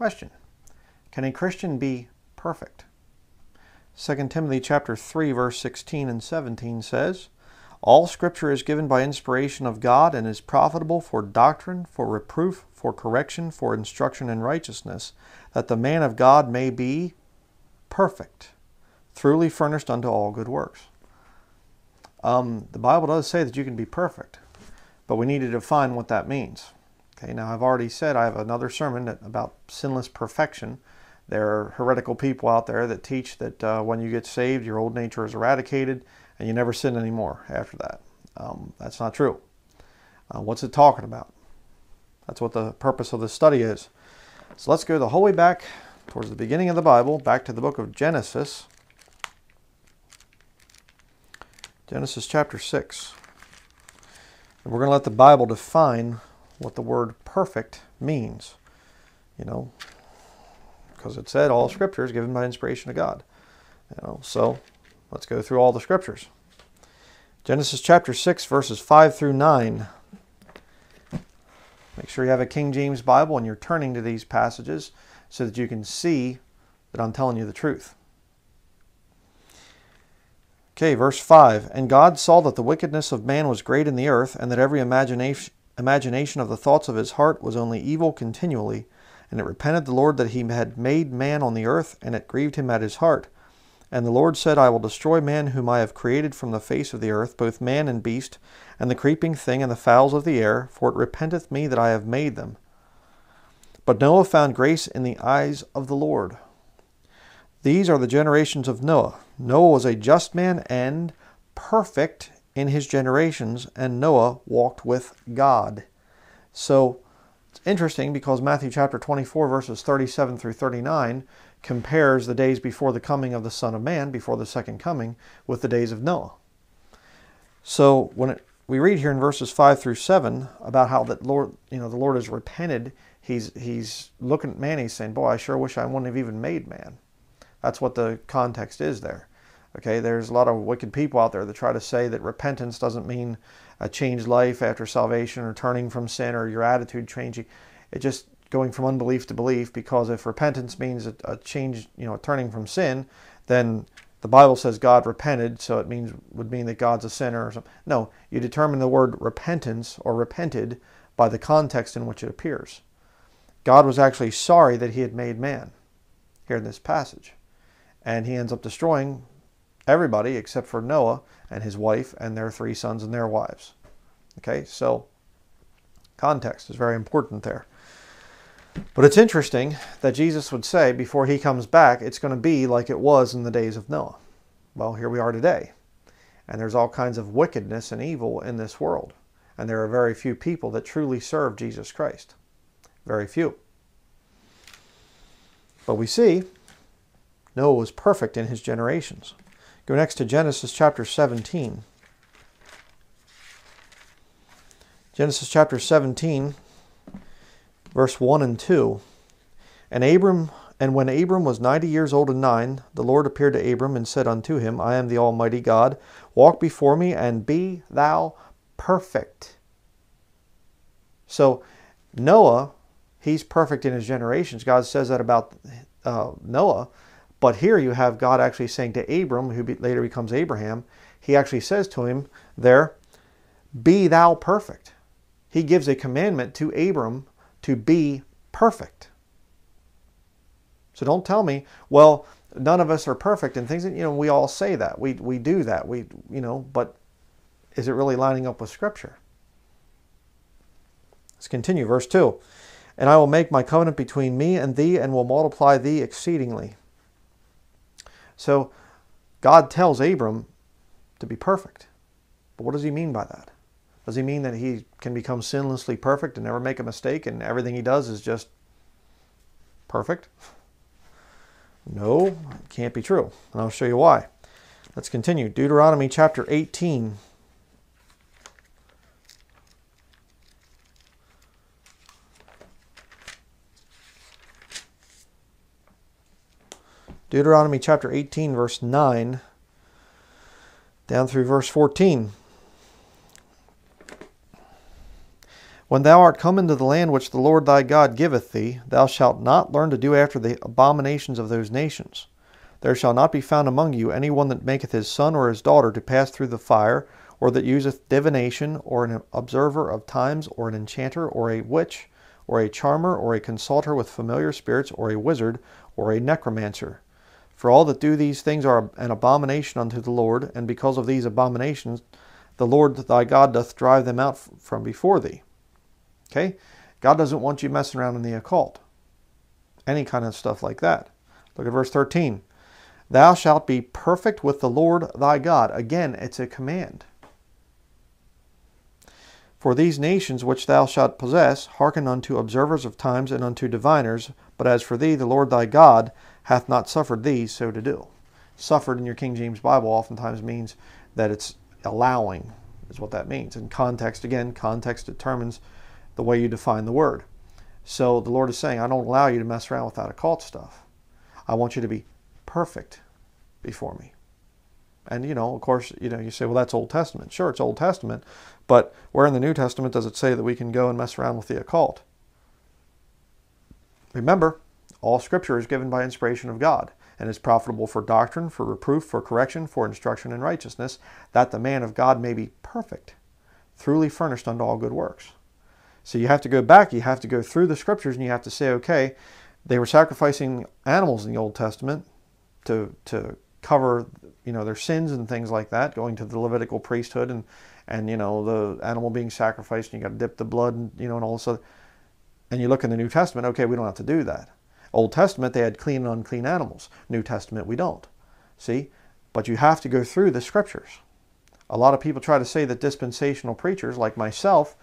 Question. Can a Christian be perfect? 2 Timothy chapter 3 verse 16 and 17 says, All scripture is given by inspiration of God and is profitable for doctrine, for reproof, for correction, for instruction in righteousness, that the man of God may be perfect, truly furnished unto all good works. Um, the Bible does say that you can be perfect, but we need to define what that means. Okay, now I've already said I have another sermon about sinless perfection. There are heretical people out there that teach that uh, when you get saved, your old nature is eradicated and you never sin anymore after that. Um, that's not true. Uh, what's it talking about? That's what the purpose of this study is. So let's go the whole way back towards the beginning of the Bible, back to the book of Genesis. Genesis chapter 6. And we're going to let the Bible define what the word perfect means. You know, because it said all scripture is given by inspiration of God. You know, so let's go through all the scriptures. Genesis chapter 6, verses 5 through 9. Make sure you have a King James Bible and you're turning to these passages so that you can see that I'm telling you the truth. Okay, verse 5 And God saw that the wickedness of man was great in the earth, and that every imagination, imagination of the thoughts of his heart was only evil continually. And it repented the Lord that he had made man on the earth, and it grieved him at his heart. And the Lord said, I will destroy man whom I have created from the face of the earth, both man and beast, and the creeping thing, and the fowls of the air, for it repenteth me that I have made them. But Noah found grace in the eyes of the Lord. These are the generations of Noah. Noah was a just man and perfect in his generations, and Noah walked with God. So it's interesting because Matthew chapter 24, verses 37 through 39, compares the days before the coming of the Son of Man, before the second coming, with the days of Noah. So when it, we read here in verses 5 through 7 about how that Lord, you know, the Lord has repented, he's, he's looking at man, he's saying, Boy, I sure wish I wouldn't have even made man. That's what the context is there. Okay, there's a lot of wicked people out there that try to say that repentance doesn't mean a changed life after salvation or turning from sin or your attitude changing. It just going from unbelief to belief because if repentance means a, a change, you know, turning from sin, then the Bible says God repented, so it means would mean that God's a sinner or something. No, you determine the word repentance or repented by the context in which it appears. God was actually sorry that he had made man here in this passage. And he ends up destroying everybody except for Noah and his wife and their three sons and their wives. Okay, so context is very important there. But it's interesting that Jesus would say before he comes back, it's going to be like it was in the days of Noah. Well, here we are today. And there's all kinds of wickedness and evil in this world. And there are very few people that truly serve Jesus Christ. Very few. But we see Noah was perfect in his generations. Go next to Genesis chapter 17. Genesis chapter 17, verse 1 and 2. And Abram and when Abram was ninety years old and nine, the Lord appeared to Abram and said unto him, I am the Almighty God. Walk before me and be thou perfect. So Noah, he's perfect in his generations. God says that about uh, Noah. But here you have God actually saying to Abram, who later becomes Abraham, he actually says to him there, Be thou perfect. He gives a commandment to Abram to be perfect. So don't tell me, well, none of us are perfect and things, that, you know, we all say that. We, we do that. We, you know, but is it really lining up with Scripture? Let's continue. Verse 2 And I will make my covenant between me and thee, and will multiply thee exceedingly. So God tells Abram to be perfect. But what does he mean by that? Does he mean that he can become sinlessly perfect and never make a mistake and everything he does is just perfect? No, it can't be true. And I'll show you why. Let's continue. Deuteronomy chapter 18. Deuteronomy chapter 18, verse 9, down through verse 14. When thou art come into the land which the Lord thy God giveth thee, thou shalt not learn to do after the abominations of those nations. There shall not be found among you any one that maketh his son or his daughter to pass through the fire, or that useth divination, or an observer of times, or an enchanter, or a witch, or a charmer, or a consulter with familiar spirits, or a wizard, or a necromancer. For all that do these things are an abomination unto the Lord, and because of these abominations the Lord thy God doth drive them out from before thee. Okay? God doesn't want you messing around in the occult. Any kind of stuff like that. Look at verse 13. Thou shalt be perfect with the Lord thy God. Again, it's a command. For these nations which thou shalt possess hearken unto observers of times and unto diviners, but as for thee, the Lord thy God hath not suffered thee so to do. Suffered in your King James Bible oftentimes means that it's allowing, is what that means. In context, again, context determines the way you define the word. So the Lord is saying, I don't allow you to mess around with that occult stuff. I want you to be perfect before me. And you know, of course, you know, you say, well, that's Old Testament. Sure, it's Old Testament, but where in the New Testament does it say that we can go and mess around with the occult? Remember, all Scripture is given by inspiration of God and is profitable for doctrine, for reproof, for correction, for instruction in righteousness, that the man of God may be perfect, truly furnished unto all good works. So you have to go back, you have to go through the scriptures, and you have to say, okay, they were sacrificing animals in the Old Testament to, to cover you know their sins and things like that, going to the Levitical priesthood and and you know the animal being sacrificed, and you got to dip the blood, and you know, and all this. Other, and you look in the New Testament, okay, we don't have to do that. Old Testament, they had clean and unclean animals. New Testament, we don't. See? But you have to go through the scriptures. A lot of people try to say that dispensational preachers, like myself,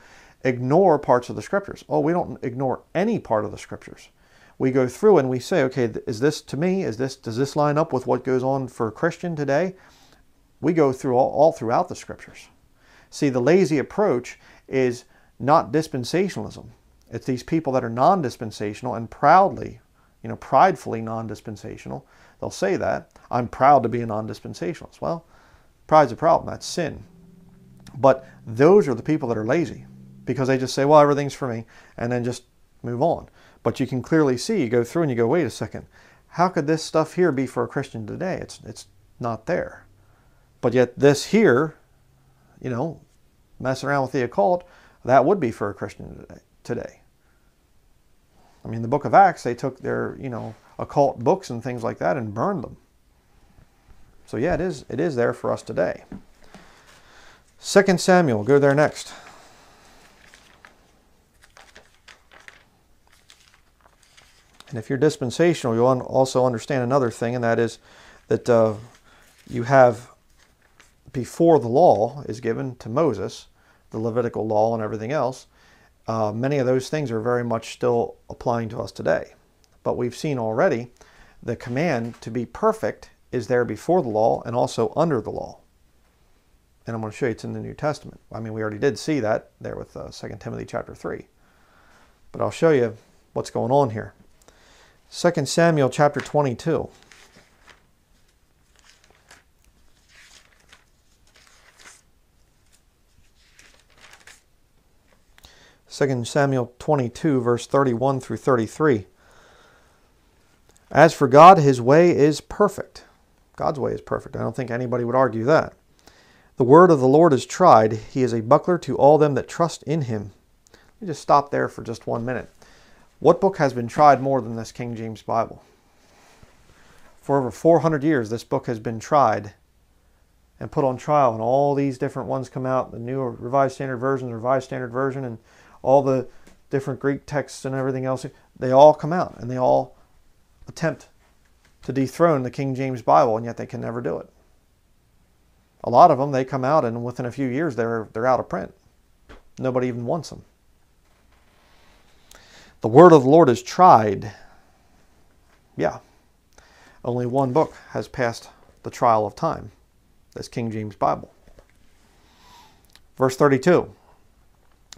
ignore parts of the scriptures. Oh, we don't ignore any part of the scriptures. We go through and we say, okay, is this to me? Is this does this line up with what goes on for a Christian today? We go through all, all throughout the scriptures. See, the lazy approach is not dispensationalism. It's these people that are non-dispensational and proudly, you know, pridefully non-dispensational. They'll say that. I'm proud to be a non-dispensationalist. Well, pride's a problem. That's sin. But those are the people that are lazy because they just say, well, everything's for me, and then just move on. But you can clearly see, you go through and you go, wait a second, how could this stuff here be for a Christian today? It's, it's not there. But yet this here, you know, messing around with the occult, that would be for a Christian today. I mean, the book of Acts, they took their, you know, occult books and things like that and burned them. So yeah, it is, it is there for us today. Second Samuel, go there next. And if you're dispensational, you'll also understand another thing, and that is that uh, you have, before the law is given to Moses, the Levitical law and everything else, uh, many of those things are very much still applying to us today. But we've seen already the command to be perfect is there before the law and also under the law. And I'm going to show you it's in the New Testament. I mean, we already did see that there with uh, 2 Timothy chapter 3. But I'll show you what's going on here. 2 Samuel chapter 22. Second Samuel 22, verse 31 through 33. As for God, his way is perfect. God's way is perfect. I don't think anybody would argue that. The word of the Lord is tried. He is a buckler to all them that trust in him. Let me just stop there for just one minute. What book has been tried more than this King James Bible? For over 400 years, this book has been tried and put on trial, and all these different ones come out the New Revised Standard Version, the Revised Standard Version, and all the different Greek texts and everything else. They all come out and they all attempt to dethrone the King James Bible, and yet they can never do it. A lot of them, they come out, and within a few years, they're, they're out of print. Nobody even wants them. The word of the Lord is tried. Yeah. Only one book has passed the trial of time. That's King James Bible. Verse 32.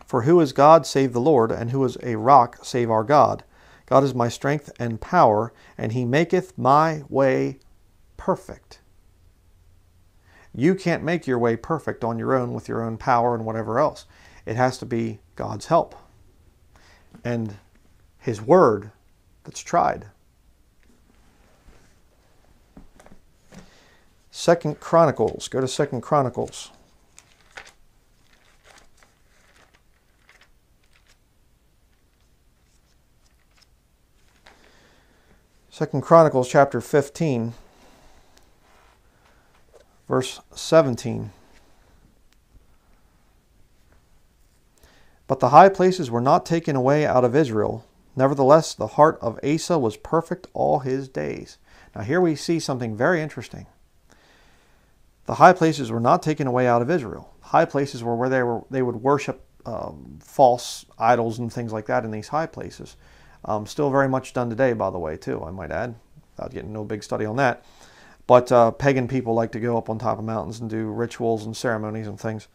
For who is God save the Lord, and who is a rock save our God? God is my strength and power, and he maketh my way perfect. You can't make your way perfect on your own with your own power and whatever else. it has to be God's help and His Word that's tried. Second Chronicles. Go to Second Chronicles. Second Chronicles chapter 15, verse 17. But the high places were not taken away out of Israel. Nevertheless, the heart of Asa was perfect all his days. Now, here we see something very interesting. The high places were not taken away out of Israel. High places were where they were they would worship um, false idols and things like that in these high places. Um, still very much done today, by the way, too, I might add, without getting no big study on that. But uh, pagan people like to go up on top of mountains and do rituals and ceremonies and things.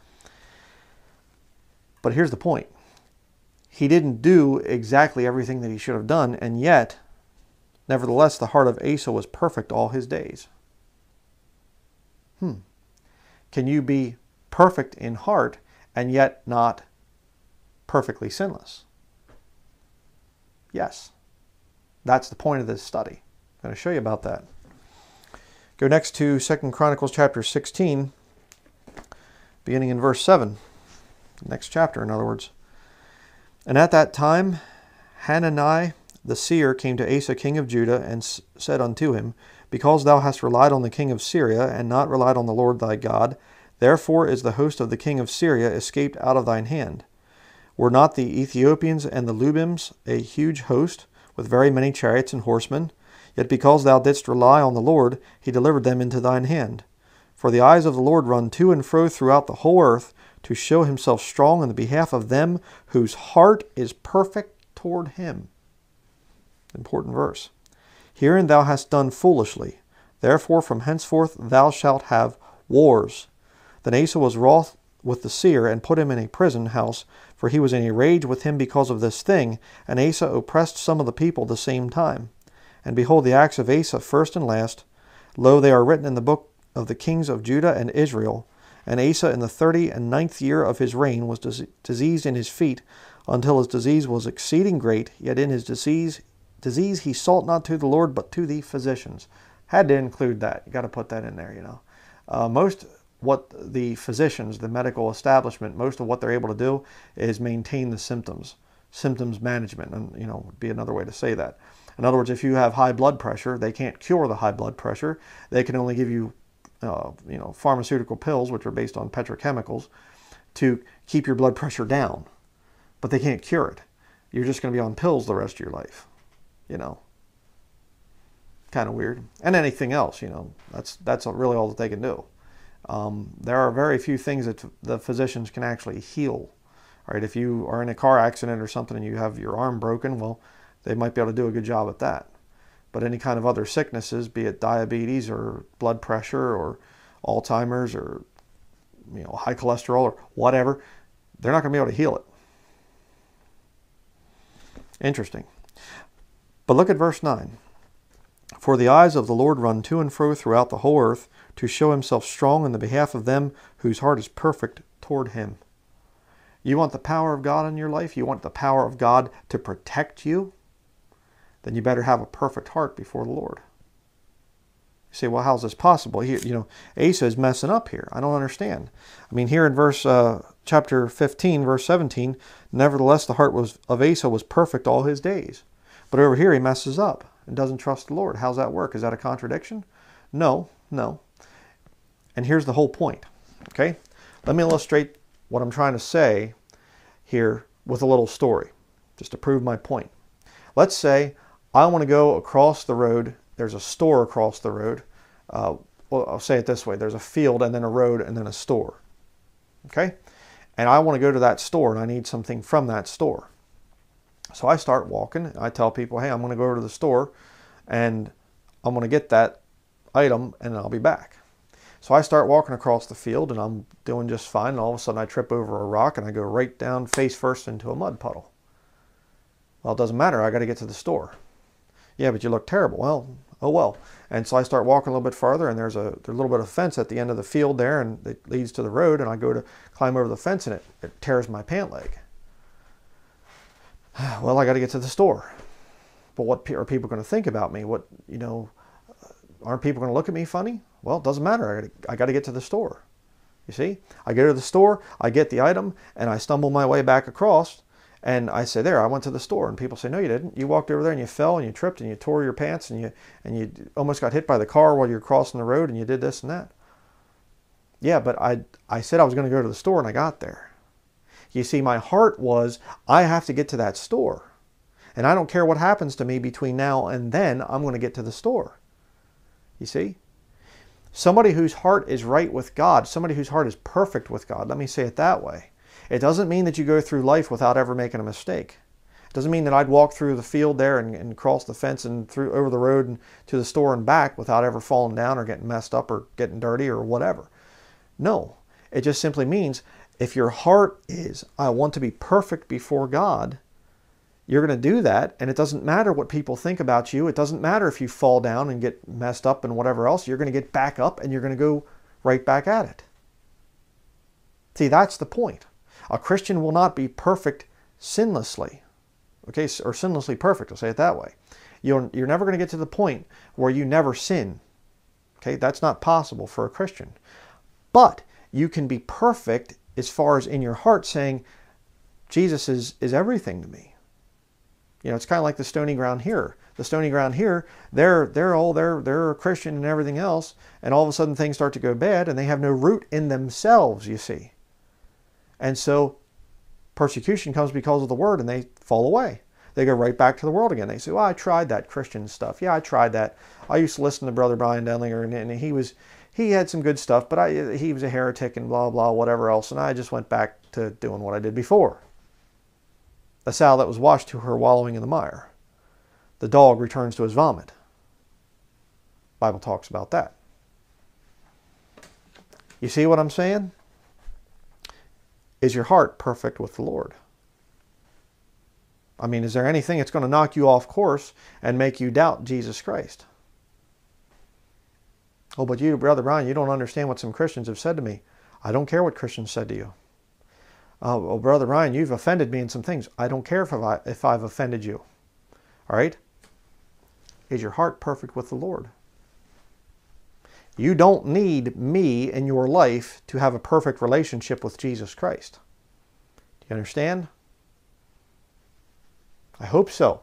But here's the point he didn't do exactly everything that he should have done, and yet, nevertheless, the heart of Asa was perfect all his days. Hmm. Can you be perfect in heart and yet not perfectly sinless? Yes. That's the point of this study. I'm going to show you about that. Go next to Second Chronicles chapter 16, beginning in verse 7. Next chapter, in other words. And at that time, Hanani the seer came to Asa king of Judah and said unto him, Because thou hast relied on the king of Syria, and not relied on the Lord thy God, therefore is the host of the king of Syria escaped out of thine hand. Were not the Ethiopians and the Lubims a huge host, with very many chariots and horsemen? Yet because thou didst rely on the Lord, he delivered them into thine hand. For the eyes of the Lord run to and fro throughout the whole earth, to show himself strong in the behalf of them whose heart is perfect toward him. Important verse. Herein thou hast done foolishly. Therefore from henceforth thou shalt have wars. Then Asa was wroth with the seer, and put him in a prison house, for he was in a rage with him because of this thing, and Asa oppressed some of the people the same time. And behold, the acts of Asa, first and last, lo, they are written in the book of the kings of Judah and Israel. And Asa, in the thirty and ninth year of his reign, was diseased in his feet, until his disease was exceeding great. Yet in his disease, disease he sought not to the Lord, but to the physicians. Had to include that. You got to put that in there. You know, uh, most what the physicians, the medical establishment, most of what they're able to do is maintain the symptoms, symptoms management, and you know would be another way to say that. In other words, if you have high blood pressure, they can't cure the high blood pressure. They can only give you, uh, you know, pharmaceutical pills, which are based on petrochemicals, to keep your blood pressure down. But they can't cure it. You're just going to be on pills the rest of your life. You know, kind of weird. And anything else, you know, that's that's really all that they can do. Um, there are very few things that the physicians can actually heal. Right? If you are in a car accident or something and you have your arm broken, well, they might be able to do a good job at that. But any kind of other sicknesses, be it diabetes or blood pressure or Alzheimer's or you know high cholesterol or whatever, they're not going to be able to heal it. Interesting. But look at verse 9. For the eyes of the Lord run to and fro throughout the whole earth to show himself strong in the behalf of them whose heart is perfect toward him. You want the power of God in your life? You want the power of God to protect you? Then you better have a perfect heart before the Lord. You say, well, how's this possible? He, you know, Asa is messing up here. I don't understand. I mean, here in verse uh, chapter 15, verse 17, nevertheless the heart was of Asa was perfect all his days. But over here he messes up and doesn't trust the Lord. How's that work? Is that a contradiction? No, no. And here's the whole point. Okay? Let me illustrate what I'm trying to say here with a little story, just to prove my point. Let's say I want to go across the road. There's a store across the road. Uh, well, I'll say it this way there's a field and then a road and then a store. Okay? And I want to go to that store and I need something from that store. So I start walking. I tell people, hey, I'm going to go over to the store and I'm going to get that item and I'll be back. So I start walking across the field and I'm doing just fine. And all of a sudden I trip over a rock and I go right down face first into a mud puddle. Well, it doesn't matter. I got to get to the store. Yeah, but you look terrible. Well, Oh well. And so I start walking a little bit farther, and there's a, there's a little bit of fence at the end of the field there, and it leads to the road. And I go to climb over the fence, and it, it tears my pant leg. Well, I got to get to the store. But what are people going to think about me? What you know? Aren't people going to look at me funny? Well, it doesn't matter. I got to get to the store. You see, I go to the store, I get the item, and I stumble my way back across. And I say, there, I went to the store. And people say, no, you didn't. You walked over there and you fell and you tripped and you tore your pants and you, and you almost got hit by the car while you were crossing the road and you did this and that. Yeah, but I, I said I was going to go to the store and I got there. You see, my heart was, I have to get to that store. And I don't care what happens to me between now and then, I'm going to get to the store. You see? Somebody whose heart is right with God, somebody whose heart is perfect with God, let me say it that way. It doesn't mean that you go through life without ever making a mistake. It doesn't mean that I'd walk through the field there and, and cross the fence and through over the road and to the store and back without ever falling down or getting messed up or getting dirty or whatever. No, it just simply means if your heart is, I want to be perfect before God, you're going to do that. And it doesn't matter what people think about you. It doesn't matter if you fall down and get messed up and whatever else. You're going to get back up and you're going to go right back at it. See, that's the point. A Christian will not be perfect sinlessly. Okay, or sinlessly perfect, I'll say it that way. You're, you're never going to get to the point where you never sin. Okay, that's not possible for a Christian. But you can be perfect as far as in your heart saying, Jesus is, is everything to me. You know, it's kind of like the stony ground here. The stony ground here, they're they're all they're they're a Christian and everything else, and all of a sudden things start to go bad, and they have no root in themselves. You see, and so persecution comes because of the word, and they fall away. They go right back to the world again. They say, "Well, I tried that Christian stuff. Yeah, I tried that. I used to listen to Brother Bryan Denlinger, and, and he was he had some good stuff, but I he was a heretic and blah blah whatever else, and I just went back to doing what I did before." A sow that was washed to her wallowing in the mire. The dog returns to his vomit. Bible talks about that. You see what I'm saying? Is your heart perfect with the Lord? I mean, is there anything that's going to knock you off course and make you doubt Jesus Christ? Oh, but you, Brother Bryan, you don't understand what some Christians have said to me. I don't care what Christians said to you oh, well, Brother Bryan, you've offended me in some things. I don't care if, I, if I've offended you. All right? Is your heart perfect with the Lord? You don't need me in your life to have a perfect relationship with Jesus Christ. Do you understand? I hope so.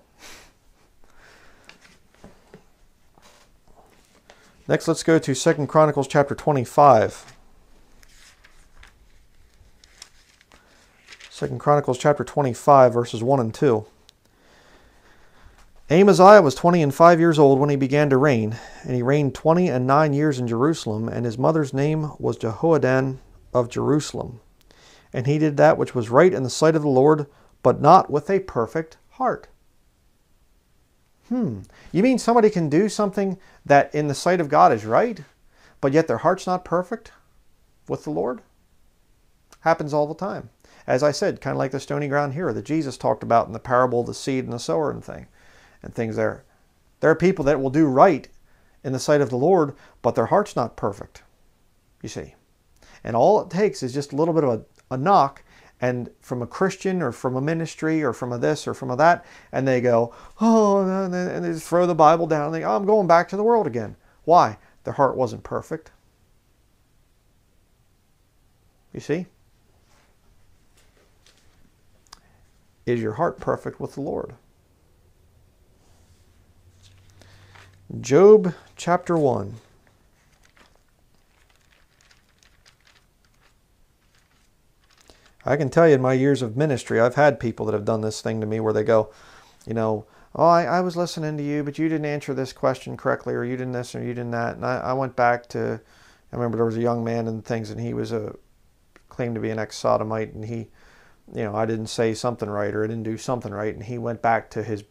Next, let's go to Second Chronicles chapter 25. Second Chronicles chapter 25, verses 1 and 2. Amaziah was 20 and 5 years old when he began to reign, and he reigned 20 and 9 years in Jerusalem, and his mother's name was Jehoaddan of Jerusalem. And he did that which was right in the sight of the Lord, but not with a perfect heart. Hmm. You mean somebody can do something that in the sight of God is right, but yet their heart's not perfect with the Lord? Happens all the time as I said, kind of like the stony ground here that Jesus talked about in the parable of the seed and the sower and thing and things there. There are people that will do right in the sight of the Lord, but their heart's not perfect, you see. And all it takes is just a little bit of a, a knock and from a Christian or from a ministry or from a this or from a that, and they go, oh, and they just throw the Bible down and they, oh, I'm going back to the world again. Why? Their heart wasn't perfect. You see? Is your heart perfect with the Lord? Job chapter 1. I can tell you in my years of ministry, I've had people that have done this thing to me where they go, you know, oh, I, I was listening to you, but you didn't answer this question correctly, or you didn't this, or you didn't that. And I, I went back to, I remember there was a young man and things, and he was a, claimed to be an ex sodomite, and he, you know, I didn't say something right or I didn't do something right. And he went back to his,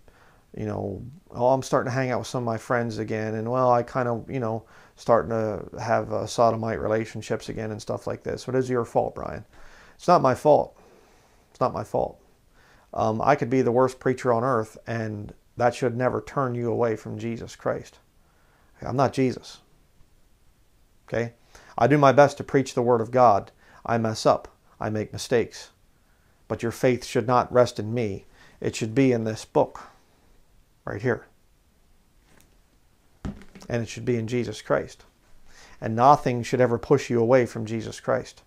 you know, oh, I'm starting to hang out with some of my friends again. And well, I kind of, you know, starting to have uh, sodomite relationships again and stuff like this. What is your fault, Bryan? It's not my fault. It's not my fault. Um, I could be the worst preacher on earth, and that should never turn you away from Jesus Christ. I'm not Jesus. Okay? I do my best to preach the Word of God. I mess up. I make mistakes. But your faith should not rest in me. It should be in this book, right here. And it should be in Jesus Christ. And nothing should ever push you away from Jesus Christ.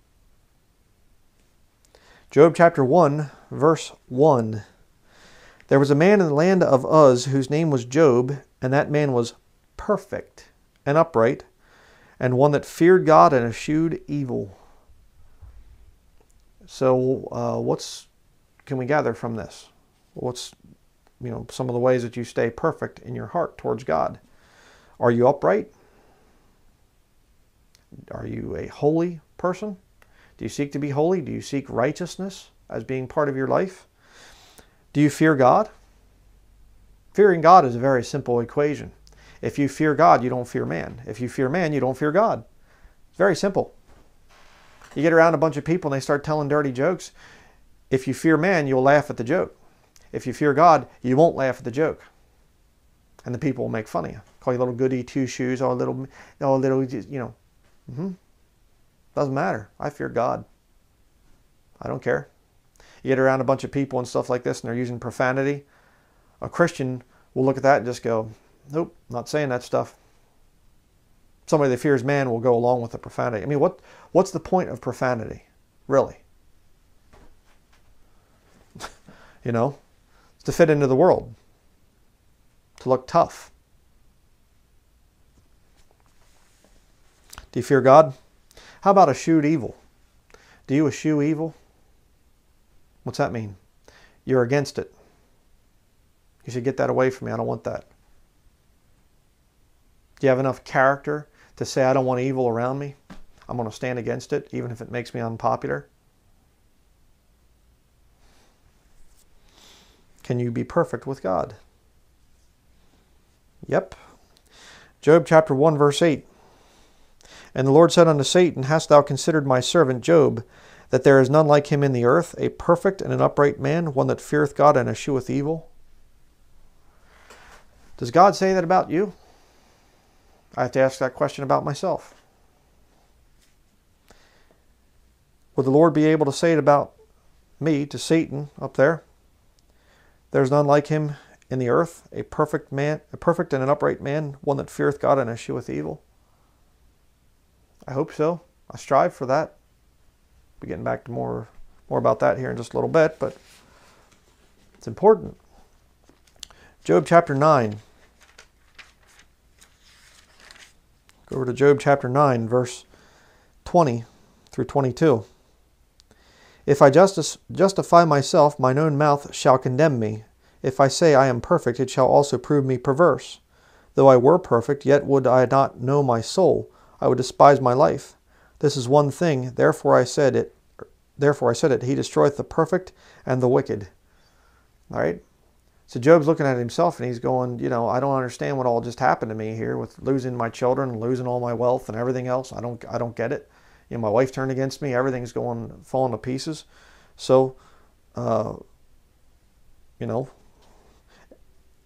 Job chapter 1, verse 1. There was a man in the land of Uz whose name was Job, and that man was perfect and upright, and one that feared God and eschewed evil. So, uh, what's can we gather from this? What's you know some of the ways that you stay perfect in your heart towards God? Are you upright? Are you a holy person? Do you seek to be holy? Do you seek righteousness as being part of your life? Do you fear God? Fearing God is a very simple equation. If you fear God, you don't fear man. If you fear man, you don't fear God. It's very simple. You get around a bunch of people and they start telling dirty jokes. If you fear man, you'll laugh at the joke. If you fear God, you won't laugh at the joke. And the people will make fun of you. Call you little goody two shoes, or little, oh, little, you know. Mm-hmm. Doesn't matter. I fear God. I don't care. You get around a bunch of people and stuff like this and they're using profanity. A Christian will look at that and just go, nope, not saying that stuff. Somebody that fears man will go along with the profanity. I mean, what, what's the point of profanity, really? you know, it's to fit into the world, to look tough. Do you fear God? How about eschew evil? Do you eschew evil? What's that mean? You're against it. You should get that away from me. I don't want that. Do you have enough character to say, I don't want evil around me? I'm going to stand against it, even if it makes me unpopular? Can you be perfect with God? Yep. Job chapter 1, verse 8. And the Lord said unto Satan, Hast thou considered my servant Job, that there is none like him in the earth, a perfect and an upright man, one that feareth God and escheweth evil? Does God say that about you? I have to ask that question about myself. Would the Lord be able to say it about me to Satan up there? There's none like him in the earth, a perfect man, a perfect and an upright man, one that feareth God and escheweth evil. I hope so. I strive for that. Be getting back to more more about that here in just a little bit, but it's important. Job chapter 9. Go over to Job chapter 9, verse 20 through 22. If I justice, justify myself, mine own mouth shall condemn me. If I say I am perfect, it shall also prove me perverse. Though I were perfect, yet would I not know my soul. I would despise my life. This is one thing, therefore I said it. Therefore I said it. He destroyeth the perfect and the wicked. All right. So Job's looking at himself and he's going, you know, I don't understand what all just happened to me here with losing my children, losing all my wealth and everything else. I don't, I don't get it. You know, my wife turned against me. Everything's going falling to pieces. So, uh, you know,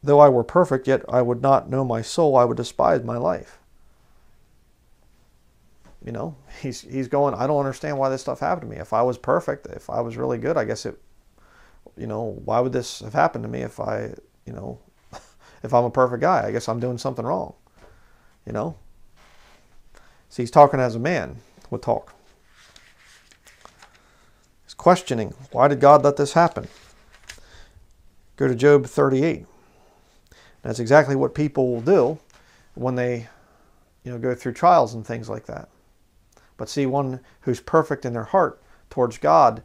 though I were perfect, yet I would not know my soul. I would despise my life. You know, he's he's going. I don't understand why this stuff happened to me. If I was perfect, if I was really good, I guess it. You know, why would this have happened to me if I, you know, if I'm a perfect guy? I guess I'm doing something wrong. You know. See, he's talking as a man would talk. He's questioning, why did God let this happen? Go to Job 38. That's exactly what people will do when they, you know, go through trials and things like that. But see, one who's perfect in their heart towards God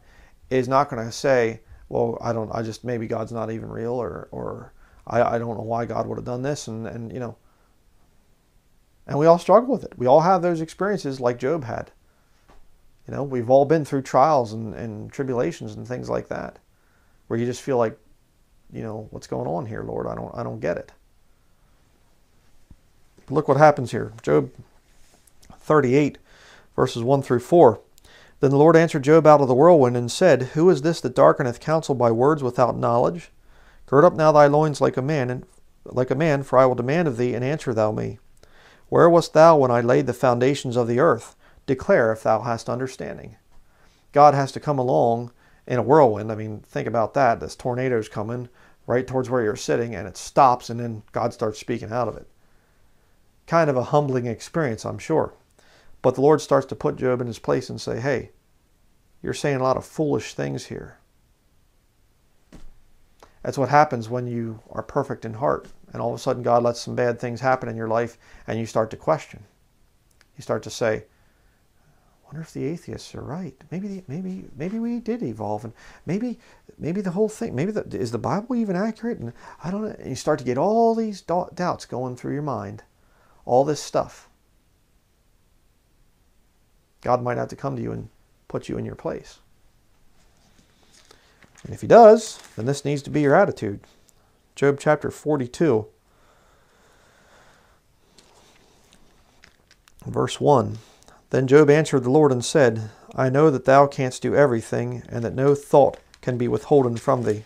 is not going to say, well, I don't, I just, maybe God's not even real or, or I, I don't know why God would have done this. And, and, you know, and we all struggle with it. We all have those experiences like Job had. You know, we've all been through trials and, and tribulations and things like that where you just feel like, you know, what's going on here, Lord? I don't, I don't get it. Look what happens here. Job 38 verses 1 through 4. Then the Lord answered Job out of the whirlwind and said, Who is this that darkeneth counsel by words without knowledge? Gird up now thy loins like a man, and like a man, for I will demand of thee, and answer thou me. Where wast thou when I laid the foundations of the earth? Declare if thou hast understanding. God has to come along in a whirlwind. I mean, think about that. This tornado's coming right towards where you're sitting, and it stops, and then God starts speaking out of it. Kind of a humbling experience, I'm sure. But the Lord starts to put Job in his place and say, hey, you're saying a lot of foolish things here. That's what happens when you are perfect in heart. And all of a sudden, God lets some bad things happen in your life, and you start to question. You start to say, wonder if the atheists are right. Maybe, the, maybe, maybe we did evolve, and maybe, maybe the whole thing. Maybe the, is the Bible even accurate? And I don't know. And you start to get all these doubts going through your mind, all this stuff. God might have to come to you and put you in your place. And if he does, then this needs to be your attitude. Job chapter 42, verse 1. Then Job answered the Lord and said, I know that thou canst do everything, and that no thought can be withholden from thee.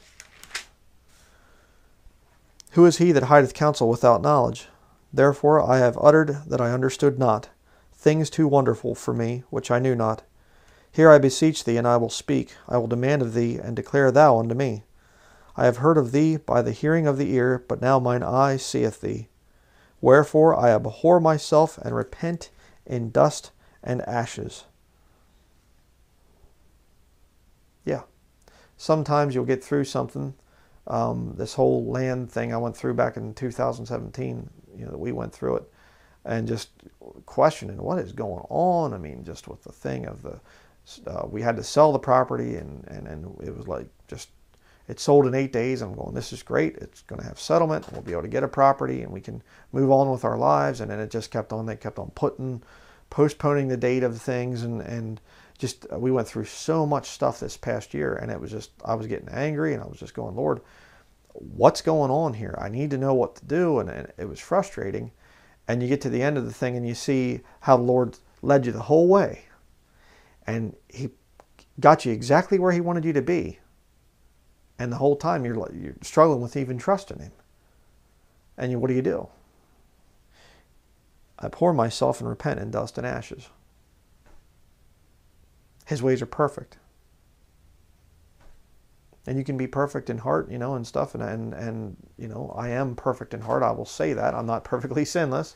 Who is he that hideth counsel without knowledge? Therefore I have uttered that I understood not, things too wonderful for me, which I knew not. Here I beseech thee, and I will speak. I will demand of thee, and declare thou unto me. I have heard of thee by the hearing of the ear, but now mine eye seeth thee. Wherefore I abhor myself, and repent in dust and ashes. Yeah. Sometimes you'll get through something. Um, this whole land thing I went through back in 2017, you know, we went through it and just questioning what is going on. I mean, just with the thing of the uh, we had to sell the property and, and, and it was like just it sold in eight days. I'm going this is great. It's going to have settlement. We'll be able to get a property and we can move on with our lives. And then it just kept on they kept on putting postponing the date of things and and just uh, we went through so much stuff this past year and it was just i was getting angry and i was just going lord what's going on here? I need to know what to do. And, and it was frustrating and you get to the end of the thing and you see how the lord led you the whole way and he got you exactly where he wanted you to be. And the whole time you're, you're struggling with even trusting him. And you, what do you do? I pour myself and repent in dust and ashes. His ways are perfect. And you can be perfect in heart, you know, and stuff. And, and, and you know, I am perfect in heart. I will say that. I'm not perfectly sinless.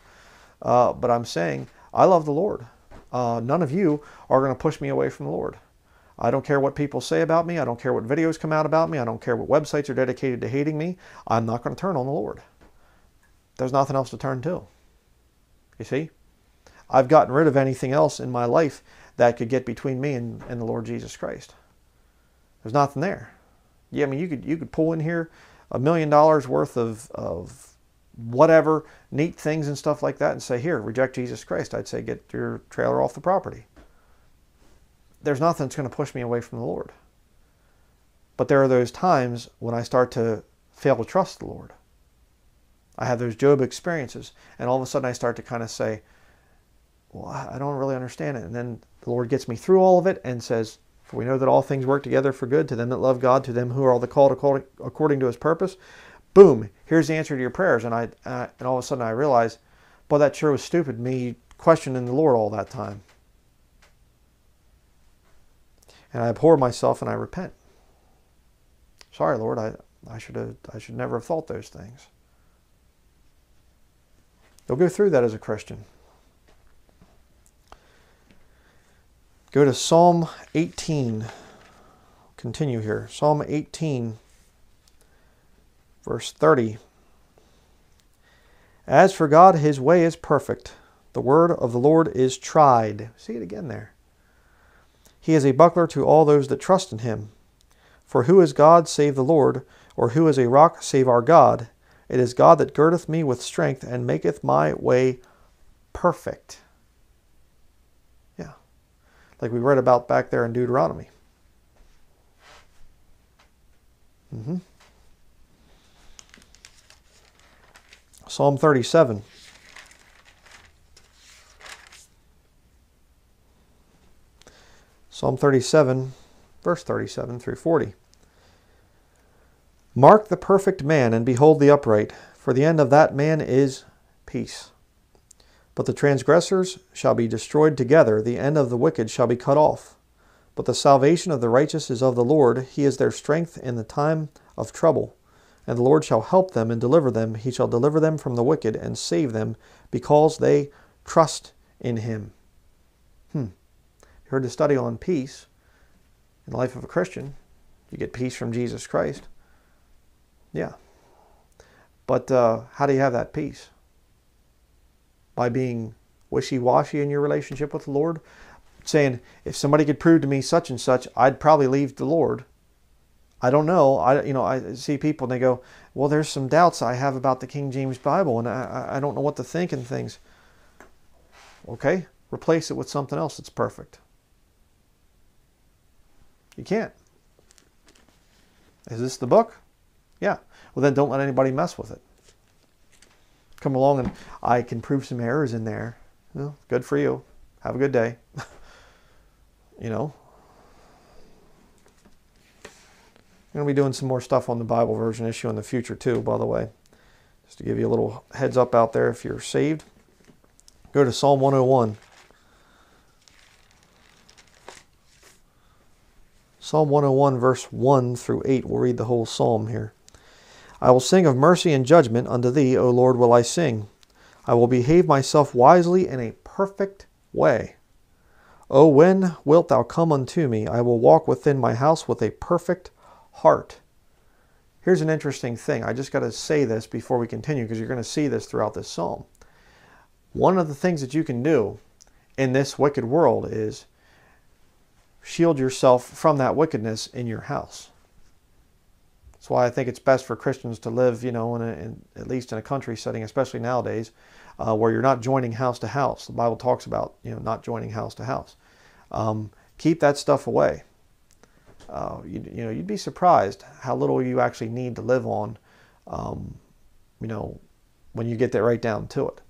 Uh, but I'm saying I love the Lord uh, none of you are going to push me away from the Lord. I don't care what people say about me. I don't care what videos come out about me. I don't care what websites are dedicated to hating me. I'm not going to turn on the Lord. There's nothing else to turn to. You see? I've gotten rid of anything else in my life that could get between me and, and the Lord Jesus Christ. There's nothing there. Yeah, I mean, you could you could pull in here a million dollars worth of, of whatever neat things and stuff like that and say, here, reject Jesus Christ, I'd say get your trailer off the property. There's nothing that's going to push me away from the Lord. But there are those times when I start to fail to trust the Lord. I have those Job experiences, and all of a sudden I start to kind of say, well, I don't really understand it. And then the Lord gets me through all of it and says, For we know that all things work together for good to them that love God, to them who are all the called according to his purpose boom, here's the answer to your prayers. And I uh, and all of a sudden I realized, boy, that sure was stupid. Me questioning the Lord all that time. And I abhor myself and I repent. Sorry, Lord, I, I should have I should never have thought those things. You'll go through that as a Christian. Go to Psalm 18. Continue here. Psalm 18 Verse 30 As for God, his way is perfect. The word of the Lord is tried. See it again there. He is a buckler to all those that trust in him. For who is God save the Lord, or who is a rock save our God? It is God that girdeth me with strength and maketh my way perfect. Like we read about back there in Deuteronomy. Mm-hmm. Psalm 37. Psalm 37, verse 37 through 40. Mark the perfect man and behold the upright, for the end of that man is peace. But the transgressors shall be destroyed together, the end of the wicked shall be cut off. But the salvation of the righteous is of the Lord, he is their strength in the time of trouble. And the Lord shall help them and deliver them, he shall deliver them from the wicked and save them, because they trust in him. Hmm. You heard the study on peace in the life of a Christian. You get peace from Jesus Christ. Yeah. But uh, how do you have that peace? By being wishy washy in your relationship with the Lord? Saying, if somebody could prove to me such and such, I'd probably leave the Lord. I don't know. I you know I see people and they go, well, there's some doubts I have about the King James Bible, and I I don't know what to think and things. Okay, replace it with something else that's perfect. You can't. Is this the book? Yeah. Well, then don't let anybody mess with it. Come along and I can prove some errors in there. Well, good for you. Have a good day. you know. I'm going to be doing some more stuff on the Bible version issue in the future too, by the way. Just to give you a little heads up out there if you're saved. Go to Psalm 101. Psalm 101, verse 1 through 8. We'll read the whole psalm here. I will sing of mercy and judgment. Unto thee, O Lord, will I sing. I will behave myself wisely in a perfect way. O when wilt thou come unto me? I will walk within my house with a perfect heart. Here's an interesting thing. I just got to say this before we continue because you're going to see this throughout this psalm. One of the things that you can do in this wicked world is shield yourself from that wickedness in your house. Why I think it's best for Christians to live, you know, in, a, in at least in a country setting, especially nowadays, uh, where you're not joining house to house. The Bible talks about, you know, not joining house to house. Um, keep that stuff away. Uh, you, you, know, you'd be surprised how little you actually need to live on, um, you know, when you get that right down to it.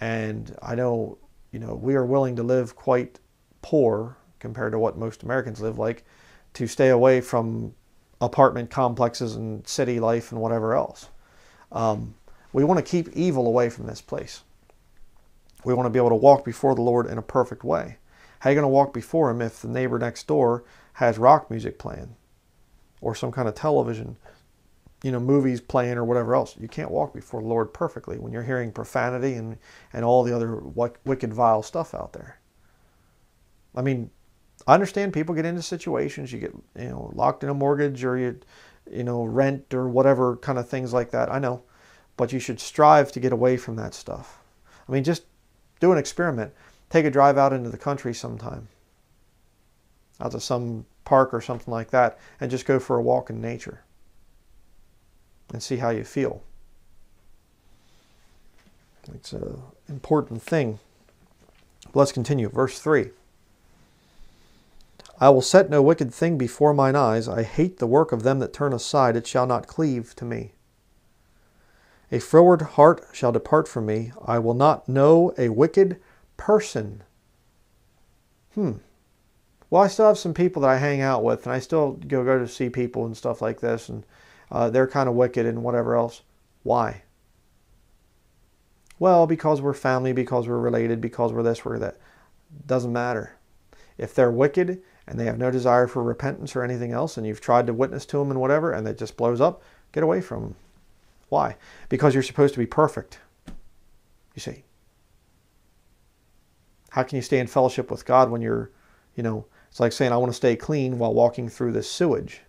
And I know, you know, we are willing to live quite poor compared to what most Americans live like to stay away from apartment complexes and city life and whatever else. Um, we want to keep evil away from this place. We want to be able to walk before the Lord in a perfect way. How are you going to walk before Him if the neighbor next door has rock music playing or some kind of television, you know, movies playing or whatever else? You can't walk before the Lord perfectly when you're hearing profanity and, and all the other wicked, vile stuff out there. I mean, I understand people get into situations, you get, you know, locked in a mortgage or you, you know, rent or whatever kind of things like that. I know. But you should strive to get away from that stuff. I mean, just do an experiment. Take a drive out into the country sometime, out to some park or something like that, and just go for a walk in nature and see how you feel. It's an important thing. Let's continue. Verse 3. I will set no wicked thing before mine eyes. I hate the work of them that turn aside. It shall not cleave to me. A froward heart shall depart from me. I will not know a wicked person. Hmm. Well, I still have some people that I hang out with, and I still go go to see people and stuff like this, and uh, they're kind of wicked and whatever else. Why? Well, because we're family, because we're related, because we're this, we're that. Doesn't matter. If they're wicked and they have no desire for repentance or anything else, and you've tried to witness to them and whatever, and it just blows up, get away from them. Why? Because you're supposed to be perfect. You see. How can you stay in fellowship with God when you're, you know, it's like saying, I want to stay clean while walking through this sewage.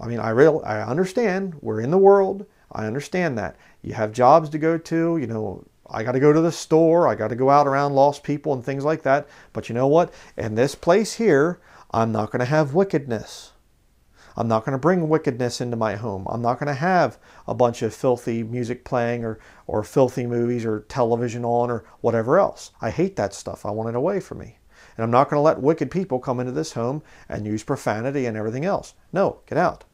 I mean, I real I understand we're in the world. I understand that. You have jobs to go to, you know, I got to go to the store. I got to go out around lost people and things like that. But you know what? In this place here, I'm not going to have wickedness. I'm not going to bring wickedness into my home. I'm not going to have a bunch of filthy music playing or, or filthy movies or television on or whatever else. I hate that stuff. I want it away from me. And I'm not going to let wicked people come into this home and use profanity and everything else. No, get out.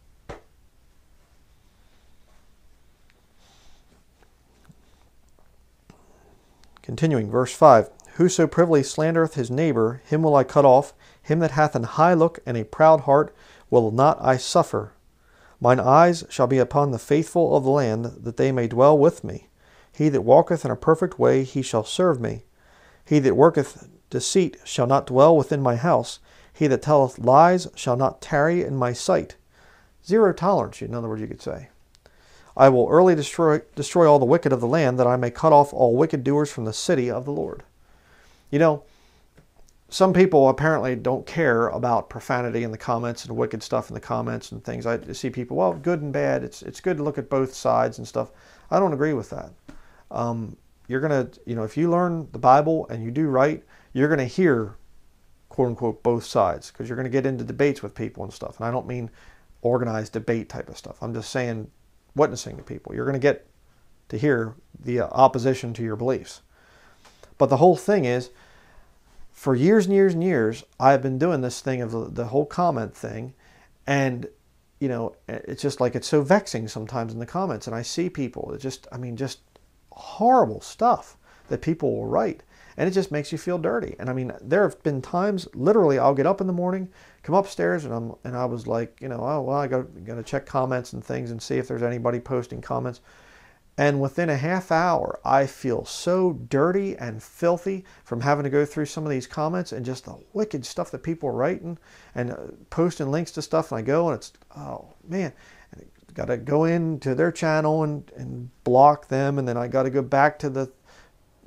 Continuing, verse 5 Whoso privily slandereth his neighbor, him will I cut off. Him that hath an high look and a proud heart will not I suffer. Mine eyes shall be upon the faithful of the land, that they may dwell with me. He that walketh in a perfect way, he shall serve me. He that worketh deceit shall not dwell within my house. He that telleth lies shall not tarry in my sight. Zero tolerance, in other words, you could say. I will early destroy, destroy all the wicked of the land, that I may cut off all wicked doers from the city of the Lord. You know, some people apparently don't care about profanity in the comments and wicked stuff in the comments and things. I see people, well, good and bad. It's it's good to look at both sides and stuff. I don't agree with that. Um, you're gonna, you know, if you learn the Bible and you do right, you're gonna hear, quote unquote, both sides because you're gonna get into debates with people and stuff. And I don't mean organized debate type of stuff. I'm just saying witnessing to people. You're going to get to hear the uh, opposition to your beliefs. But the whole thing is, for years and years and years, I've been doing this thing of the, the whole comment thing. And, you know, it's just like it's so vexing sometimes in the comments. And I see people, it just, I mean, just horrible stuff that people will write and it just makes you feel dirty. And I mean, there have been times, literally, I'll get up in the morning, come upstairs, and I'm and I was like, you know, oh well, I got to check comments and things and see if there's anybody posting comments. And within a half hour, I feel so dirty and filthy from having to go through some of these comments and just the wicked stuff that people are writing and uh, posting links to stuff. And I go and it's, oh man, got to go into their channel and, and block them. And then I got to go back to the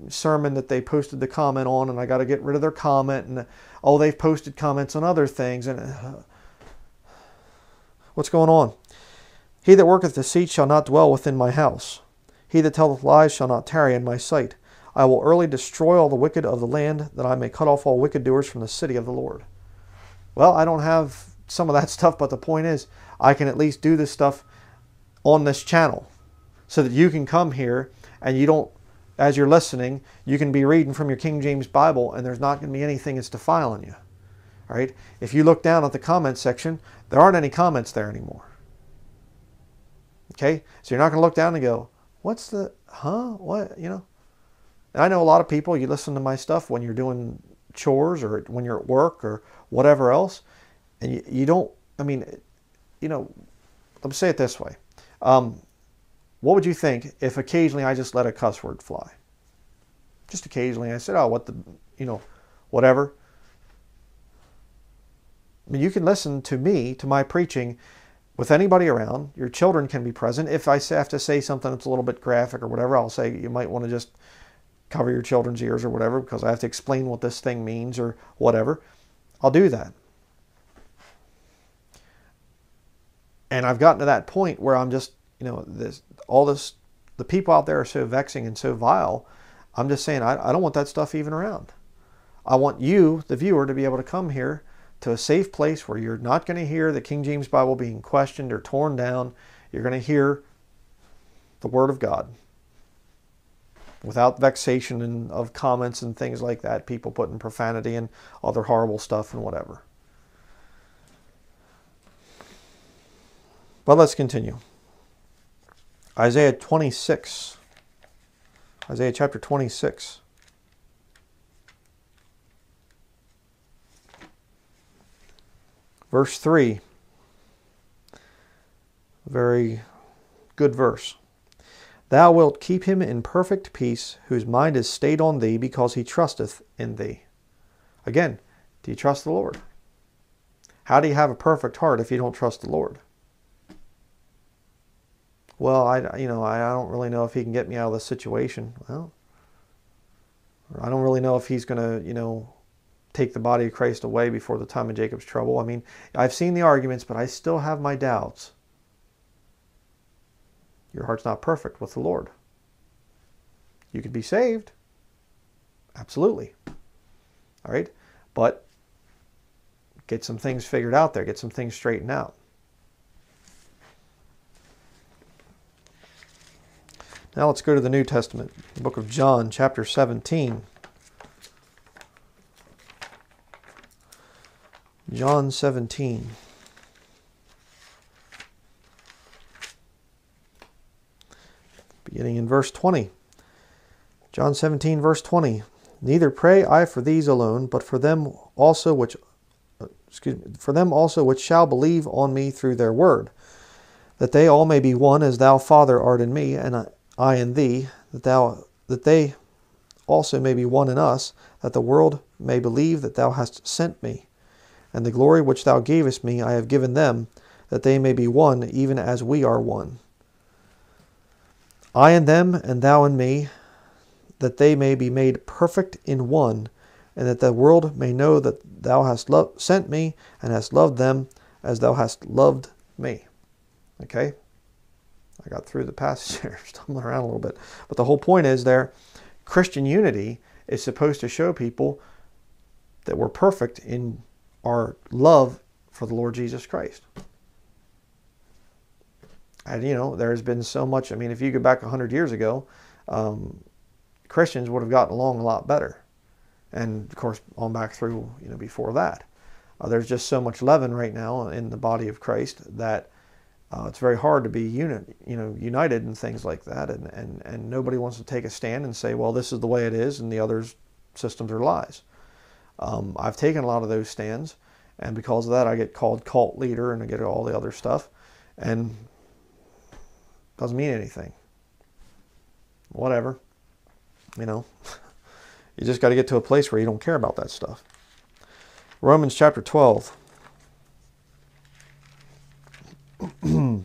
sermon that they posted the comment on, and I got to get rid of their comment. And oh, they've posted comments on other things, and uh, what's going on? He that worketh deceit shall not dwell within my house. He that telleth lies shall not tarry in my sight. I will early destroy all the wicked of the land, that I may cut off all wicked doers from the city of the Lord. Well, I don't have some of that stuff, but the point is, I can at least do this stuff on this channel so that you can come here and you don't as you're listening, you can be reading from your King James Bible and there's not going to be anything that's defiling you. All right? If you look down at the comments section, there aren't any comments there anymore. Okay? So you're not going to look down and go, what's the, huh? What? You know? And I know a lot of people, you listen to my stuff when you're doing chores or when you're at work or whatever else, and you, you don't, I mean, you know, let me say it this way. Um, what would you think if occasionally I just let a cuss word fly? Just occasionally. I said, oh, what the, you know, whatever. I mean, you can listen to me, to my preaching, with anybody around. Your children can be present. If I have to say something that's a little bit graphic or whatever, I'll say you might want to just cover your children's ears or whatever because I have to explain what this thing means or whatever. I'll do that. And I've gotten to that point where I'm just, you know, this all this, the people out there are so vexing and so vile. I'm just saying, I, I don't want that stuff even around. I want you, the viewer, to be able to come here to a safe place where you're not going to hear the King James Bible being questioned or torn down. You're going to hear the Word of God without vexation and of comments and things like that, people putting profanity and other horrible stuff and whatever. But let's continue. Isaiah 26. Isaiah chapter 26. Verse 3. Very good verse. Thou wilt keep him in perfect peace, whose mind is stayed on thee, because he trusteth in thee. Again, do you trust the Lord? How do you have a perfect heart if you don't trust the Lord? Well, I, you know, I don't really know if he can get me out of this situation. Well, I don't really know if he's going to, you know, take the body of Christ away before the time of Jacob's trouble. I mean, I've seen the arguments, but I still have my doubts. Your heart's not perfect with the Lord. You could be saved. Absolutely. All right. But get some things figured out there, get some things straightened out. Now let's go to the New Testament, the book of John, chapter 17. John 17. Beginning in verse 20. John 17, verse 20. Neither pray I for these alone, but for them also which uh, excuse me, for them also which shall believe on me through their word, that they all may be one as thou, Father, art in me, and I in thee, that thou that they also may be one in us, that the world may believe that thou hast sent me. And the glory which thou gavest me I have given them, that they may be one, even as we are one. I and them, and thou and me, that they may be made perfect in one, and that the world may know that thou hast lo- sent me and hast loved them as thou hast loved me. Okay? I got through the passage here, stumbling around a little bit. But the whole point is there Christian unity is supposed to show people that we're perfect in our love for the Lord Jesus Christ. And, you know, there's been so much. I mean, if you go back 100 years ago, um, Christians would have gotten along a lot better. And, of course, on back through, you know, before that. Uh, there's just so much leaven right now in the body of Christ that uh, it's very hard to be unit, you know, united and things like that, and, and, and nobody wants to take a stand and say, well, this is the way it is, and the others' systems are lies. Um, I've taken a lot of those stands, and because of that, I get called cult leader and I get all the other stuff, and doesn't mean anything. Whatever, you know. you just got to get to a place where you don't care about that stuff. Romans chapter 12.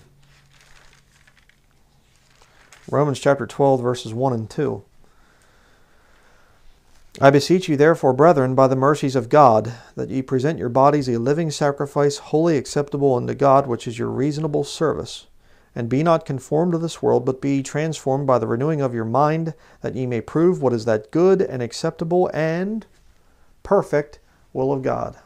Romans chapter 12, verses 1 and 2. I beseech you, therefore, brethren, by the mercies of God, that ye present your bodies a living sacrifice, wholly acceptable unto God, which is your reasonable service. And be not conformed to this world, but be transformed by the renewing of your mind, that ye may prove what is that good and acceptable and perfect will of God.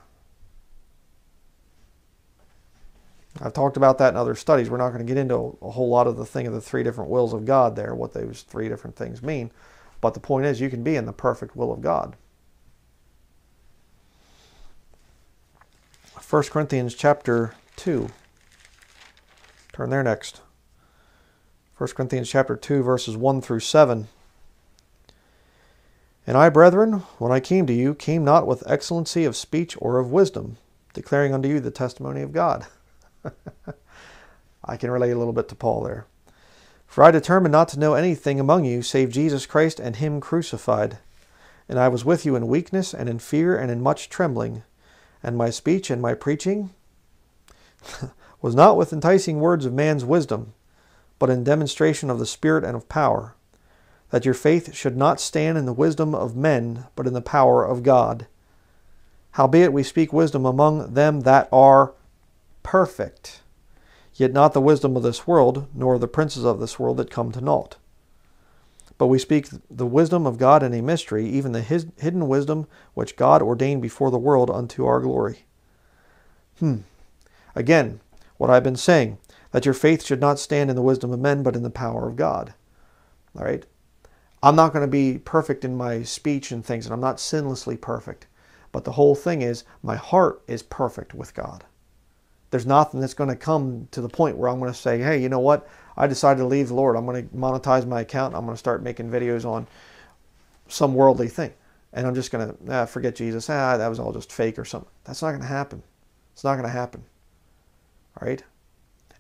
I've talked about that in other studies. We're not going to get into a whole lot of the thing of the three different wills of God there, what those three different things mean. But the point is, you can be in the perfect will of God. 1 Corinthians chapter 2. Turn there next. 1 Corinthians chapter 2, verses 1 through 7. And I, brethren, when I came to you, came not with excellency of speech or of wisdom, declaring unto you the testimony of God. I can relate a little bit to Paul there. For I determined not to know anything among you save Jesus Christ and Him crucified. And I was with you in weakness and in fear and in much trembling. And my speech and my preaching was not with enticing words of man's wisdom, but in demonstration of the Spirit and of power, that your faith should not stand in the wisdom of men, but in the power of God. Howbeit we speak wisdom among them that are perfect, yet not the wisdom of this world, nor the princes of this world that come to naught. But we speak the wisdom of God in a mystery, even the hidden wisdom which God ordained before the world unto our glory. Hmm. Again, what I've been saying, that your faith should not stand in the wisdom of men, but in the power of God. All right? I'm not going to be perfect in my speech and things, and I'm not sinlessly perfect. But the whole thing is, my heart is perfect with God there's nothing that's going to come to the point where I'm going to say, hey, you know what? I decided to leave the Lord. I'm going to monetize my account. I'm going to start making videos on some worldly thing. And I'm just going to ah, forget Jesus. Ah, that was all just fake or something. That's not going to happen. It's not going to happen. All right?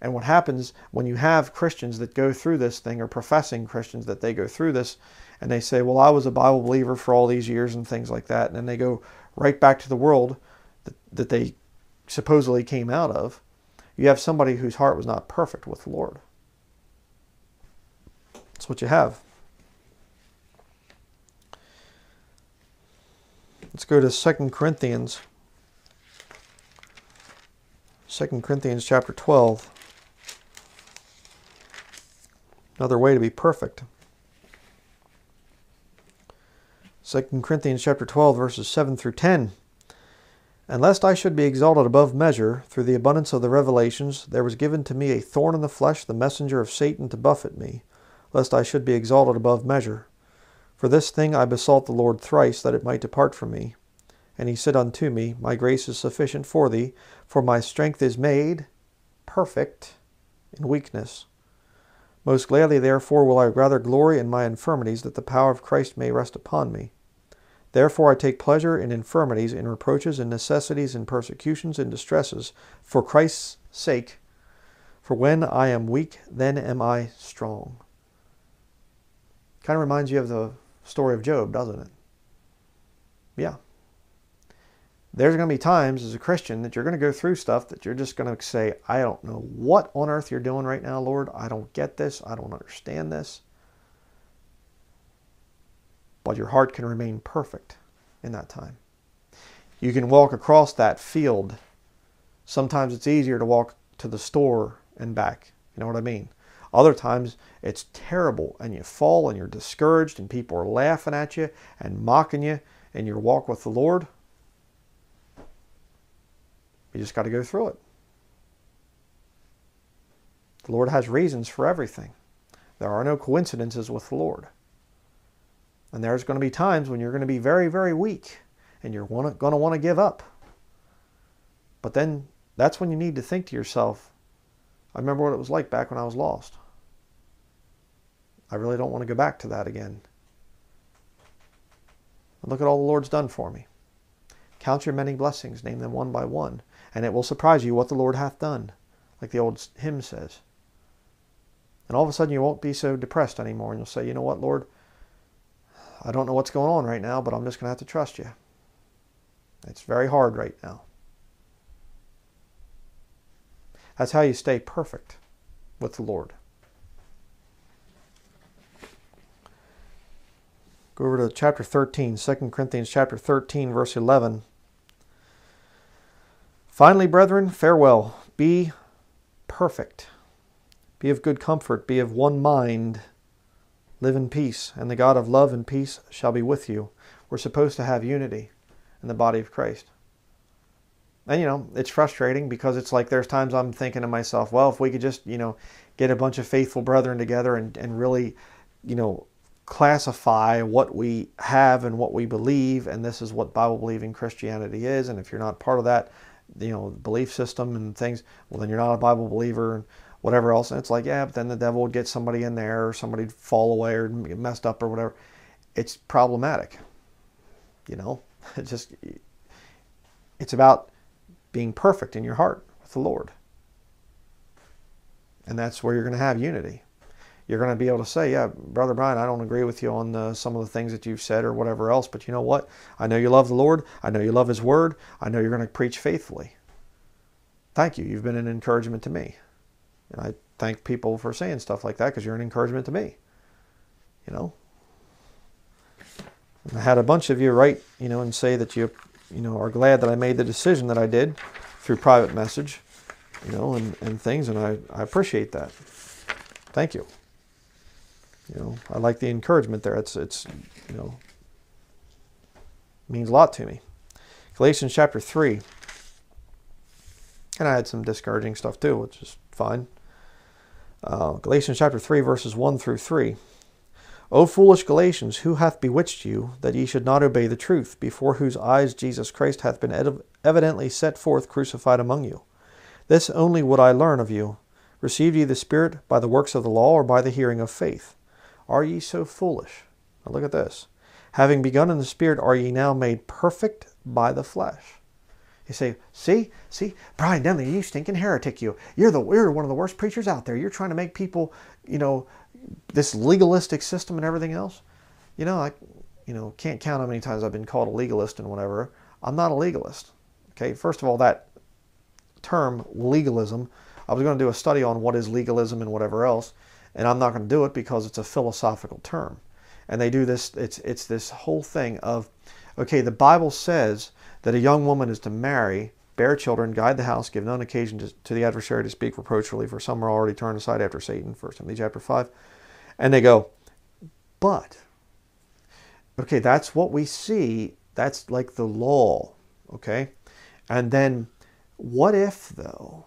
And what happens when you have Christians that go through this thing, or professing Christians that they go through this, and they say, well, I was a Bible believer for all these years and things like that. And then they go right back to the world that, that they supposedly came out of, you have somebody whose heart was not perfect with the Lord. That's what you have. Let's go to 2 Corinthians. 2 Corinthians chapter 12. Another way to be perfect. 2 Corinthians chapter 12 verses 7 through 10. And lest I should be exalted above measure through the abundance of the revelations, there was given to me a thorn in the flesh, the messenger of Satan to buffet me, lest I should be exalted above measure. For this thing I besought the Lord thrice, that it might depart from me. And he said unto me, My grace is sufficient for thee, for my strength is made perfect in weakness. Most gladly, therefore, will I rather glory in my infirmities, that the power of Christ may rest upon me. Therefore I take pleasure in infirmities, in reproaches, in necessities, in persecutions, in distresses, for Christ's sake. For when I am weak, then am I strong. Kind of reminds you of the story of Job, doesn't it? Yeah. There's going to be times as a Christian that you're going to go through stuff that you're just going to say, I don't know what on earth you're doing right now, Lord. I don't get this. I don't understand this. But your heart can remain perfect in that time. You can walk across that field. Sometimes it's easier to walk to the store and back. You know what I mean? Other times it's terrible and you fall and you're discouraged and people are laughing at you and mocking you in your walk with the Lord. You just got to go through it. The Lord has reasons for everything. There are no coincidences with the Lord. And there's going to be times when you're going to be very, very weak and you're going to want to give up. But then that's when you need to think to yourself, I remember what it was like back when I was lost. I really don't want to go back to that again. And look at all the Lord's done for me. Count your many blessings, name them one by one, and it will surprise you what the Lord hath done, like the old hymn says. And all of a sudden you won't be so depressed anymore, and you'll say, you know what, Lord, I don't know what's going on right now, but I'm just going to have to trust you. It's very hard right now. That's how you stay perfect with the Lord. Go over to chapter 13, 2 Corinthians chapter 13, verse 11. Finally, brethren, farewell. Be perfect. Be of good comfort. Be of one mind. Live in peace, and the God of love and peace shall be with you. We're supposed to have unity in the body of Christ. And you know, it's frustrating because it's like there's times I'm thinking to myself, well, if we could just, you know, get a bunch of faithful brethren together and, and really, you know, classify what we have and what we believe, and this is what Bible believing Christianity is. And if you're not part of that, you know, belief system and things, well, then you're not a Bible believer whatever else. And it's like, yeah, but then the devil would get somebody in there or somebody fall away or get messed up or whatever. It's problematic, you know. It's just, it's about being perfect in your heart with the Lord. And that's where you're going to have unity. You're going to be able to say, yeah, Brother Bryan, I don't agree with you on the, some of the things that you've said or whatever else, but you know what? I know you love the Lord. I know you love His Word. I know you're going to preach faithfully. Thank you. You've been an encouragement to me. And I thank people for saying stuff like that because you're an encouragement to me. You know? And I had a bunch of you write, you know, and say that you you know, are glad that I made the decision that I did through private message, you know, and, and things, and I, I appreciate that. Thank you. You know, I like the encouragement there. It's, it's, you know, means a lot to me. Galatians chapter 3. And I had some discouraging stuff too, which is fine. Uh, Galatians chapter 3, verses 1 through 3. O foolish Galatians, who hath bewitched you, that ye should not obey the truth, before whose eyes Jesus Christ hath been evidently set forth crucified among you? This only would I learn of you. Received ye the Spirit by the works of the law, or by the hearing of faith? Are ye so foolish? Now look at this. Having begun in the Spirit, are ye now made perfect by the flesh? You say, see, see, Bryan Denlinger, you stinking heretic, you. You're the you're one of the worst preachers out there. You're trying to make people, you know, this legalistic system and everything else, you know, I, you know, can't count how many times I've been called a legalist and whatever. I'm not a legalist. Okay, first of all, that term legalism, I was going to do a study on what is legalism and whatever else, and I'm not going to do it because it's a philosophical term. And they do this. It's it's this whole thing of, okay, the Bible says that a young woman is to marry bear children, guide the house, give none occasion to, to, the adversary to speak reproachfully, for some are already turned aside after Satan, 1 Timothy chapter 5. And they go, but, okay, that's what we see. That's like the law, okay? And then what if, though,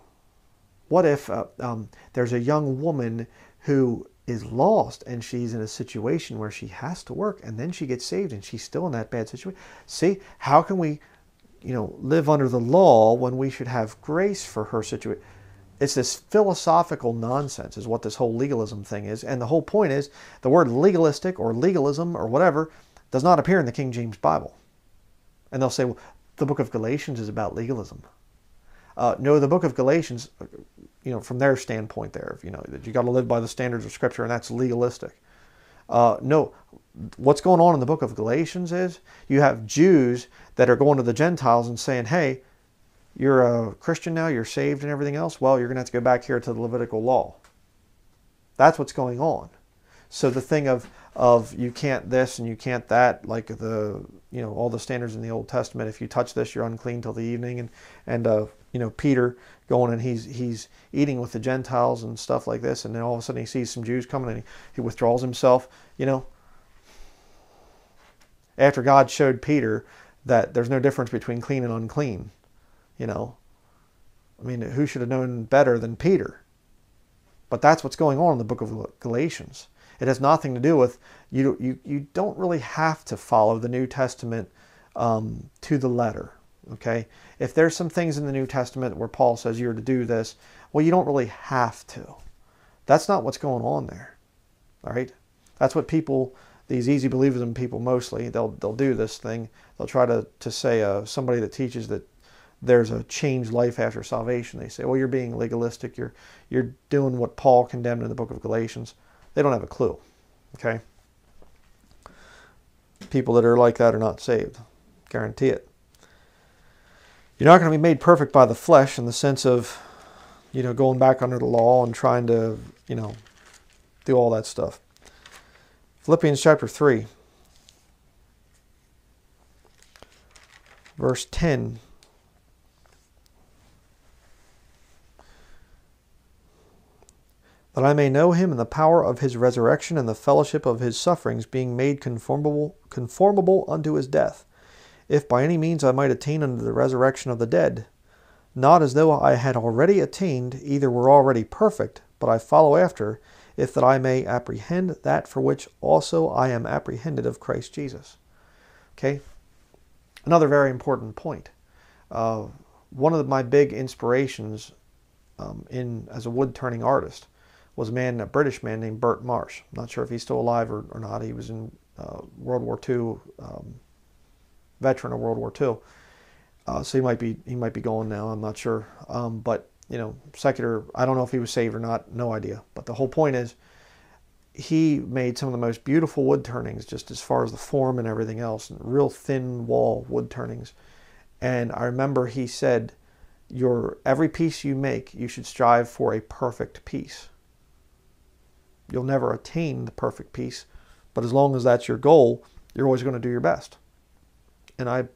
what if uh, um, there's a young woman who is lost and she's in a situation where she has to work and then she gets saved and she's still in that bad situation? See, how can we, you know, live under the law when we should have grace for her situation? It's this philosophical nonsense, is what this whole legalism thing is. And the whole point is the word legalistic or legalism or whatever does not appear in the King James Bible. And they'll say, well, the book of Galatians is about legalism. Uh, no, the book of Galatians, you know, from their standpoint there, you know, that you got to live by the standards of Scripture, and that's legalistic. Uh, no, what's going on in the book of Galatians is you have Jews that are going to the Gentiles and saying, hey, you're a Christian now, you're saved and everything else. Well, you're going to have to go back here to the Levitical law. That's what's going on. So the thing of of you can't this and you can't that, like the you know all the standards in the Old Testament. If you touch this, you're unclean till the evening. And and uh, you know Peter going and he's he's eating with the Gentiles and stuff like this, and then all of a sudden he sees some Jews coming and he, he withdraws himself. You know, after God showed Peter that there's no difference between clean and unclean, you know, I mean, who should have known better than Peter? But that's what's going on in the book of Galatians. It has nothing to do with you. You you don't really have to follow the New Testament um, to the letter. Okay, if there's some things in the New Testament where Paul says you're to do this, well, you don't really have to. That's not what's going on there. All right, that's what people these easy believers believism people mostly they'll they'll do this thing. They'll try to to say uh, somebody that teaches that there's a changed life after salvation. They say, well, you're being legalistic. You're you're doing what Paul condemned in the book of Galatians. They don't have a clue. Okay. People that are like that are not saved. Guarantee it. You're not going to be made perfect by the flesh in the sense of, you know, going back under the law and trying to, you know, do all that stuff. Philippians chapter 3, verse 10. That I may know him in the power of his resurrection and the fellowship of his sufferings, being made conformable, conformable unto his death, if by any means I might attain unto the resurrection of the dead. Not as though I had already attained, either were already perfect, but I follow after, if that I may apprehend that for which also I am apprehended of Christ Jesus. Okay? Another very important point. Uh, one of my big inspirations um, in as a wood turning artist was a man, a British man named Bert Marsh. I'm not sure if he's still alive or, or not. He was in uh, World War II, um, veteran of World War II. Uh, so he might be he might be going now. I'm not sure. Um, but you know, secular, I don't know if he was saved or not, no idea. But the whole point is, he made some of the most beautiful wood turnings, just as far as the form and everything else, and real thin wall wood turnings. And I remember he said, "Your every piece you make, you should strive for a perfect piece. You'll never attain the perfect piece, but as long as that's your goal, you're always going to do your best." And I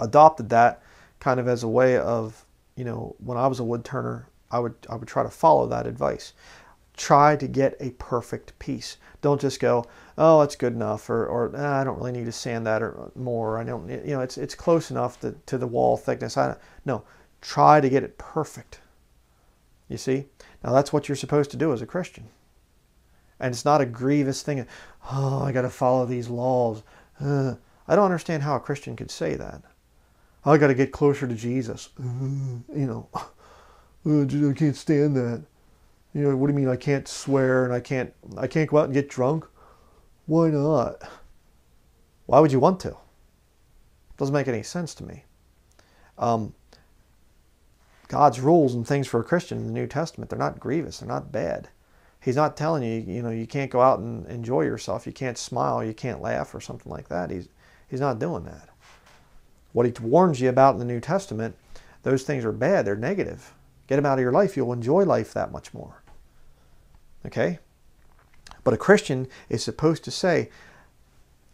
adopted that kind of as a way of you know, when I was a wood turner, I would I would try to follow that advice. Try to get a perfect piece. Don't just go, oh, it's good enough, or, or ah, I don't really need to sand that or more. I don't, you know, it's it's close enough to, to the wall thickness. I no, try to get it perfect. You see, now that's what you're supposed to do as a Christian, and it's not a grievous thing. Oh, I got to follow these laws. Uh, I don't understand how a Christian could say that. I got to get closer to Jesus. you know, I can't stand that. You know, what do you mean I can't swear and I can't I can't go out and get drunk? Why not? Why would you want to? Doesn't make any sense to me. Um, God's rules and things for a Christian in the New Testament, they're not grievous, they're not bad. He's not telling you, you know, you can't go out and enjoy yourself, you can't smile, you can't laugh or something like that. He's he's not doing that. What he warns you about in the New Testament, those things are bad, they're negative. Get them out of your life, you'll enjoy life that much more. Okay? But a Christian is supposed to say,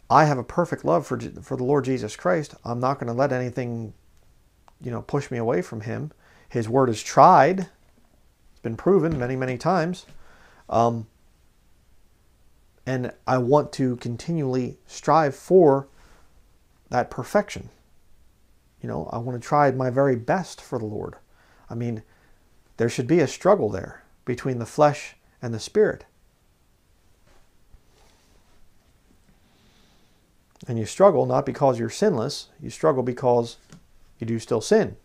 I have a perfect love for, for the Lord Jesus Christ. I'm not going to let anything, you know, push me away from him. His word is tried. It's been proven many, many times. Um, and I want to continually strive for that perfection. You know, I want to try my very best for the Lord. I mean, there should be a struggle there between the flesh and the spirit. And you struggle not because you're sinless, you struggle because you do still sin.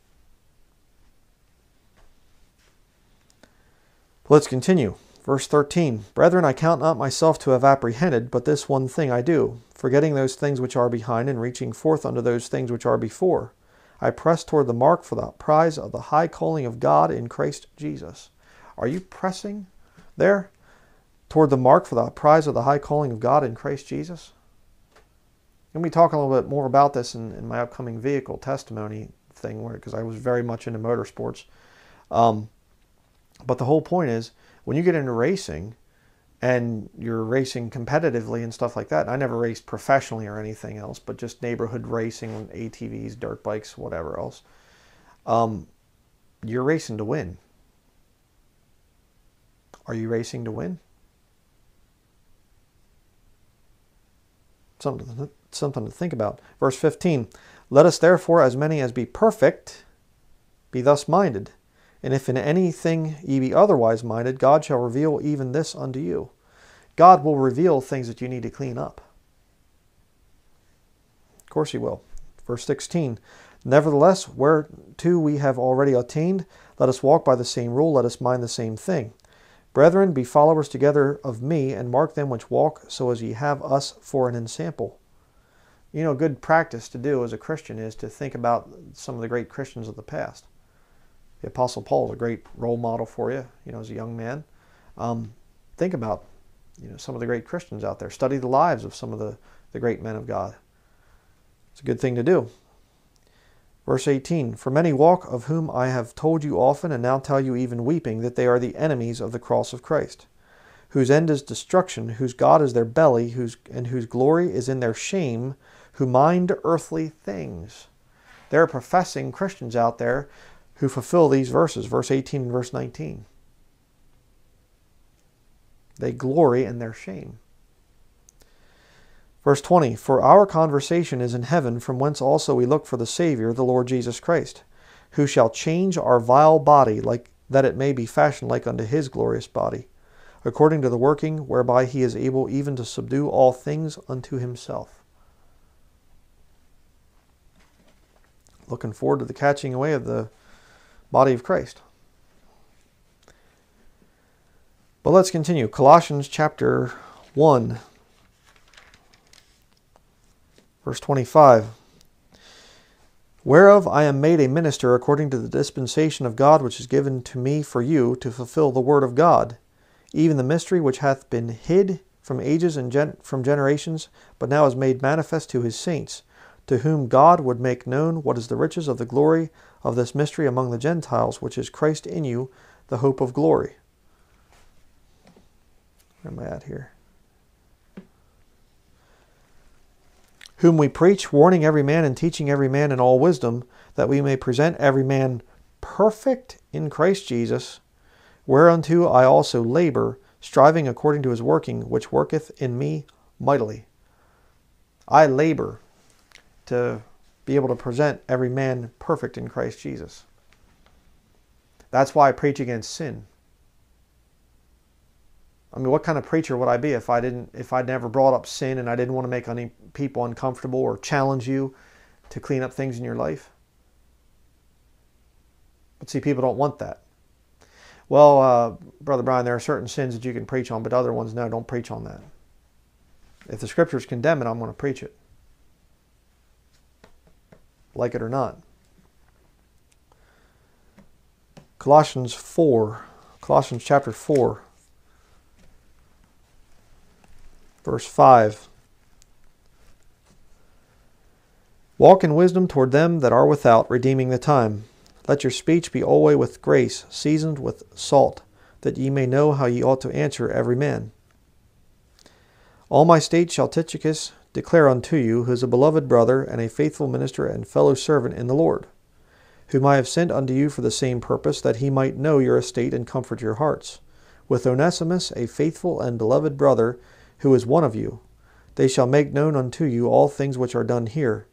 Let's continue. Verse 13 Brethren, I count not myself to have apprehended, but this one thing I do, forgetting those things which are behind and reaching forth unto those things which are before. I press toward the mark for the prize of the high calling of God in Christ Jesus. Are you pressing there toward the mark for the prize of the high calling of God in Christ Jesus? And we talk a little bit more about this in, in my upcoming vehicle testimony thing, where because I was very much into motorsports. Um, but the whole point is, when you get into racing, and you're racing competitively and stuff like that. I never raced professionally or anything else, but just neighborhood racing, ATVs, dirt bikes, whatever else. Um, you're racing to win. Are you racing to win? Something, something to think about. Verse 15 Let us therefore, as many as be perfect, be thus minded. And if in anything ye be otherwise minded, God shall reveal even this unto you. God will reveal things that you need to clean up. Of course, He will. Verse 16 Nevertheless, whereto we have already attained, let us walk by the same rule, let us mind the same thing. Brethren, be followers together of me, and mark them which walk, so as ye have us for an ensample. You know, good practice to do as a Christian is to think about some of the great Christians of the past the Apostle Paul is a great role model for you, you know, as a young man. Um, think about, you know, some of the great Christians out there. Study the lives of some of the, the great men of God. It's a good thing to do. Verse 18 For many walk, of whom I have told you often, and now tell you even weeping, that they are the enemies of the cross of Christ, whose end is destruction, whose God is their belly, whose, and whose glory is in their shame, who mind earthly things. There are professing Christians out there who fulfill these verses, verse 18 and verse 19. They glory in their shame. Verse 20 For our conversation is in heaven, from whence also we look for the Savior, the Lord Jesus Christ, who shall change our vile body, like that it may be fashioned like unto his glorious body, according to the working whereby he is able even to subdue all things unto himself. Looking forward to the catching away of the body of Christ. But let's continue. Colossians chapter 1, verse 25. Whereof I am made a minister according to the dispensation of God which is given to me for you to fulfill the word of God, even the mystery which hath been hid from ages and gen- from generations, but now is made manifest to his saints, to whom God would make known what is the riches of the glory of this mystery among the Gentiles, which is Christ in you, the hope of glory. Where am I at here? Whom we preach, warning every man and teaching every man in all wisdom, that we may present every man perfect in Christ Jesus, whereunto I also labor, striving according to his working, which worketh in me mightily. I labor to be able to present every man perfect in Christ Jesus. That's why I preach against sin. I mean, what kind of preacher would I be if I didn't if I'd never brought up sin and I didn't want to make any people uncomfortable or challenge you to clean up things in your life? But see, people don't want that. Well, uh, Brother Bryan, there are certain sins that you can preach on, but other ones, no, don't preach on that. If the scriptures condemn it, I'm going to preach it like it or not. Colossians 4, Colossians chapter 4, verse 5. Walk in wisdom toward them that are without, redeeming the time. Let your speech be always with grace, seasoned with salt, that ye may know how ye ought to answer every man. All my state shall Tychicus declare unto you, who is a beloved brother and a faithful minister and fellow servant in the Lord, whom I have sent unto you for the same purpose, that he might know your estate and comfort your hearts, with Onesimus, a faithful and beloved brother, who is one of you. They shall make known unto you all things which are done here.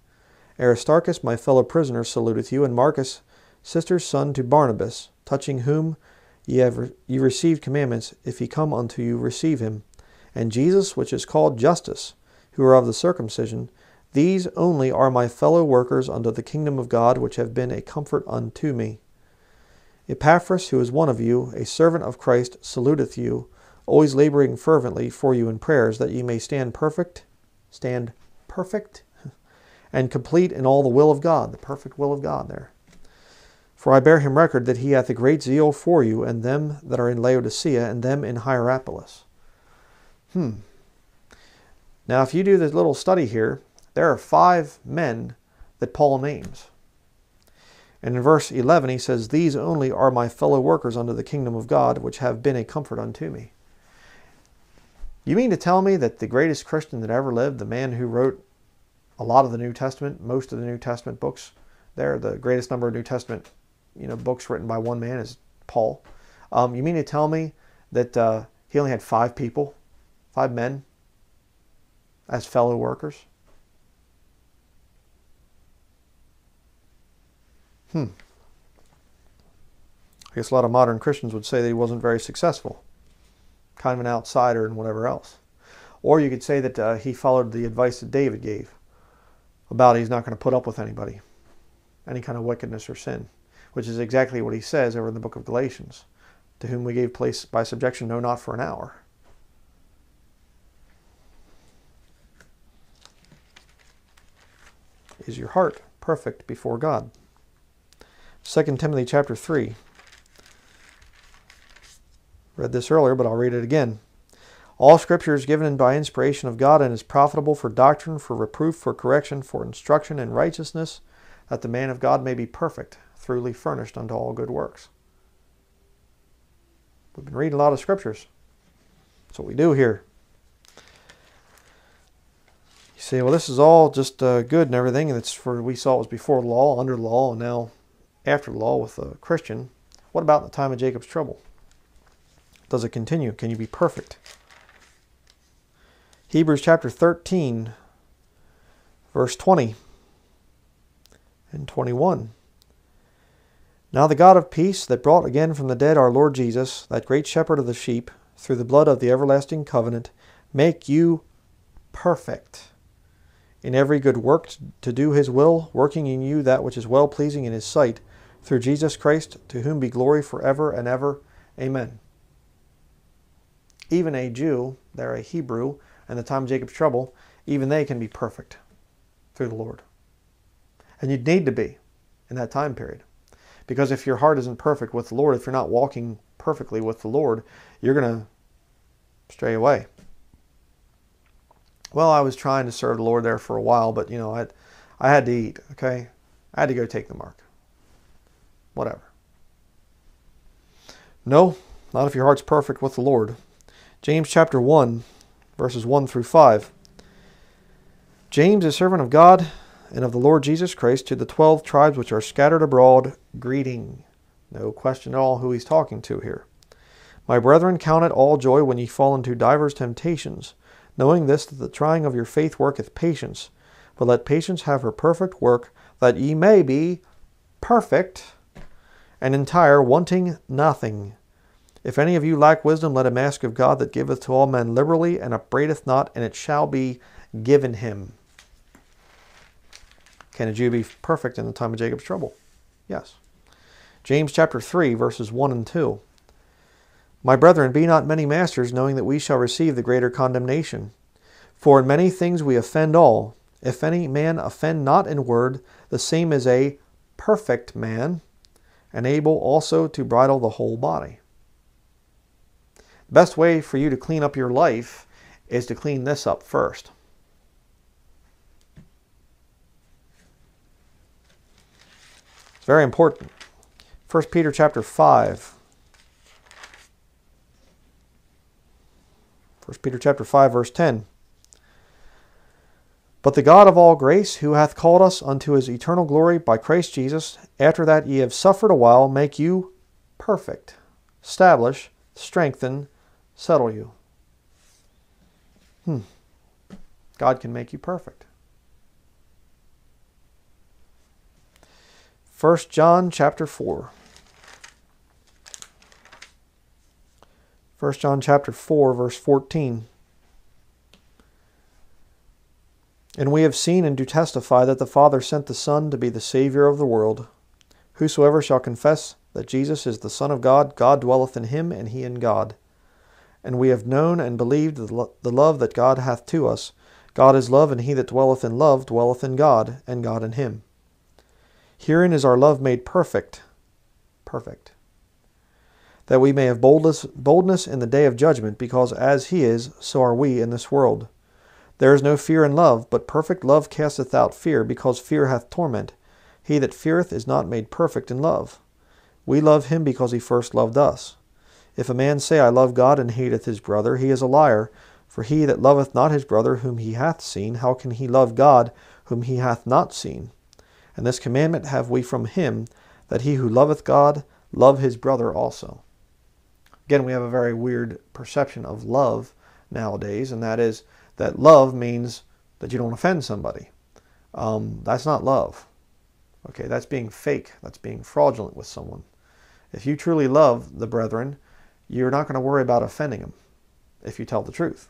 Aristarchus, my fellow prisoner, saluteth you, and Marcus, sister's son to Barnabas, touching whom ye have ye received commandments. If he come unto you, receive him. And Jesus, which is called Justus, who are of the circumcision, these only are my fellow workers unto the kingdom of God, which have been a comfort unto me. Epaphras, who is one of you, a servant of Christ, saluteth you, always laboring fervently for you in prayers, that ye may stand perfect, stand perfect, and complete in all the will of God, the perfect will of God there. For I bear him record that he hath a great zeal for you, and them that are in Laodicea, and them in Hierapolis. Hmm. Now, if you do this little study here, there are five men that Paul names. And in verse 11, he says, These only are my fellow workers under the kingdom of God, which have been a comfort unto me. You mean to tell me that the greatest Christian that ever lived, the man who wrote a lot of the New Testament, most of the New Testament books, there, the greatest number of New Testament, you know, books written by one man is Paul. Um, you mean to tell me that uh, he only had five people, five men, as fellow workers? Hmm. I guess a lot of modern Christians would say that he wasn't very successful, kind of an outsider and whatever else. Or you could say that uh, he followed the advice that David gave about he's not going to put up with anybody, any kind of wickedness or sin, which is exactly what he says over in the book of Galatians, to whom we gave place by subjection, no, not for an hour. Is your heart perfect before God? 2 Timothy chapter 3. Read this earlier, but I'll read it again. All scripture is given by inspiration of God and is profitable for doctrine, for reproof, for correction, for instruction in righteousness, that the man of God may be perfect, thoroughly furnished unto all good works. We've been reading a lot of scriptures. That's what we do here. You say, well, this is all just uh, good and everything, and it's for we saw it was before law, under law, and now after law with a Christian, what about the time of Jacob's trouble? Does it continue? Can you be perfect? Hebrews chapter 13, verse 20 and 21. Now the God of peace, that brought again from the dead our Lord Jesus, that great shepherd of the sheep, through the blood of the everlasting covenant, make you perfect in every good work to do his will, working in you that which is well pleasing in his sight, through Jesus Christ, to whom be glory forever and ever. Amen. Even a Jew, they're a Hebrew, in the time of Jacob's trouble, even they can be perfect through the Lord. And you'd need to be in that time period. Because if your heart isn't perfect with the Lord, if you're not walking perfectly with the Lord, you're going to stray away. Well, I was trying to serve the Lord there for a while, but you know, I, I had to eat, okay? I had to go take the mark whatever. No, not if your heart's perfect with the Lord. James chapter 1, verses 1 through 5. James, a servant of God and of the Lord Jesus Christ, to the twelve tribes which are scattered abroad, greeting. No question at all who he's talking to here. My brethren, count it all joy when ye fall into divers temptations, knowing this, that the trying of your faith worketh patience. But let patience have her perfect work, that ye may be perfect and entire, wanting nothing. If any of you lack wisdom, let him ask of God that giveth to all men liberally, and upbraideth not, and it shall be given him. Can a Jew be perfect in the time of Jacob's trouble? Yes. James chapter 3, verses 1 and 2. My brethren, be not many masters, knowing that we shall receive the greater condemnation. For in many things we offend all. If any man offend not in word, the same is a perfect man, and able also to bridle the whole body. The best way for you to clean up your life is to clean this up first. It's very important. 1 Peter chapter 5. 1 Peter chapter 5 verse 10. But the God of all grace, who hath called us unto his eternal glory by Christ Jesus, after that ye have suffered a while, make you perfect, establish, strengthen, settle you. Hmm. God can make you perfect. 1 John chapter 4. 1 John chapter 4 verse 14. And we have seen and do testify that the Father sent the Son to be the Saviour of the world. Whosoever shall confess that Jesus is the Son of God, God dwelleth in him, and he in God. And we have known and believed the love that God hath to us. God is love, and he that dwelleth in love dwelleth in God, and God in him. Herein is our love made perfect. Perfect. That we may have boldness, boldness in the day of judgment, because as he is, so are we in this world. There is no fear in love, but perfect love casteth out fear, because fear hath torment. He that feareth is not made perfect in love. We love him because he first loved us. If a man say, I love God, and hateth his brother, he is a liar. For he that loveth not his brother whom he hath seen, how can he love God whom he hath not seen? And this commandment have we from him, that he who loveth God love his brother also. Again, we have a very weird perception of love nowadays, and that is that love means that you don't offend somebody. Um, that's not love. Okay, that's being fake. That's being fraudulent with someone. If you truly love the brethren, you're not going to worry about offending them if you tell the truth.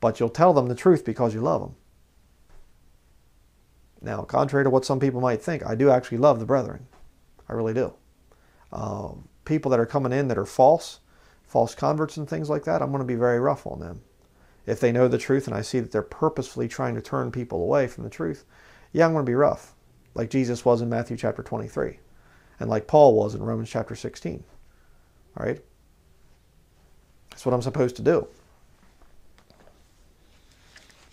But you'll tell them the truth because you love them. Now, contrary to what some people might think, I do actually love the brethren. I really do. Um, people that are coming in that are false, false converts and things like that, I'm going to be very rough on them. If they know the truth and I see that they're purposefully trying to turn people away from the truth, yeah, I'm going to be rough, like Jesus was in Matthew chapter 23, and like Paul was in Romans chapter 16. All right? That's what I'm supposed to do.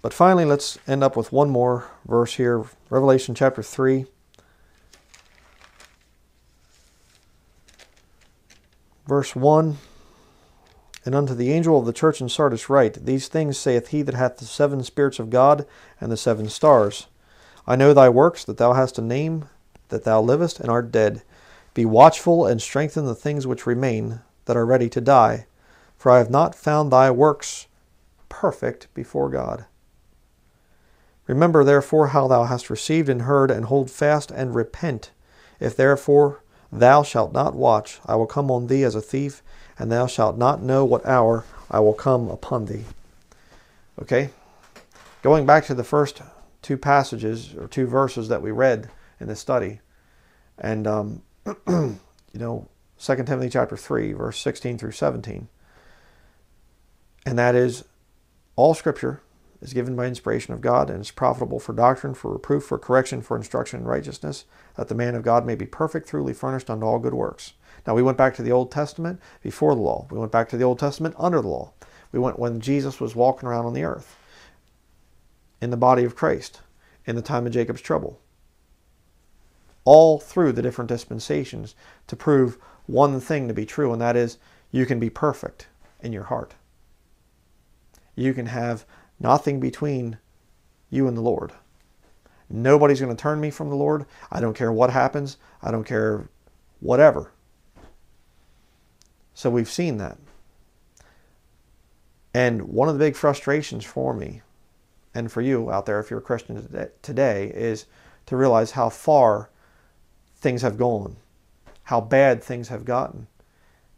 But finally, let's end up with one more verse here Revelation chapter 3. Verse 1 And unto the angel of the church in Sardis write, These things saith he that hath the seven spirits of God and the seven stars. I know thy works, that thou hast a name, that thou livest and art dead. Be watchful and strengthen the things which remain, that are ready to die. For I have not found thy works perfect before God. Remember therefore how thou hast received and heard, and hold fast and repent. If therefore Thou shalt not watch. I will come on thee as a thief, and thou shalt not know what hour I will come upon thee. Okay? Going back to the first two passages or two verses that we read in this study, and, um, you know, 2 Timothy chapter 3, verse 16 through 17. And that is all scripture is given by inspiration of God and is profitable for doctrine, for reproof, for correction, for instruction in righteousness, that the man of God may be perfect, truly furnished unto all good works. Now we went back to the Old Testament before the law. We went back to the Old Testament under the law. We went when Jesus was walking around on the earth in the body of Christ in the time of Jacob's trouble. All through the different dispensations to prove one thing to be true, and that is you can be perfect in your heart. You can have Nothing between you and the Lord. Nobody's going to turn me from the Lord. I don't care what happens. I don't care whatever. So we've seen that. And one of the big frustrations for me and for you out there, if you're a Christian today, is to realize how far things have gone, how bad things have gotten.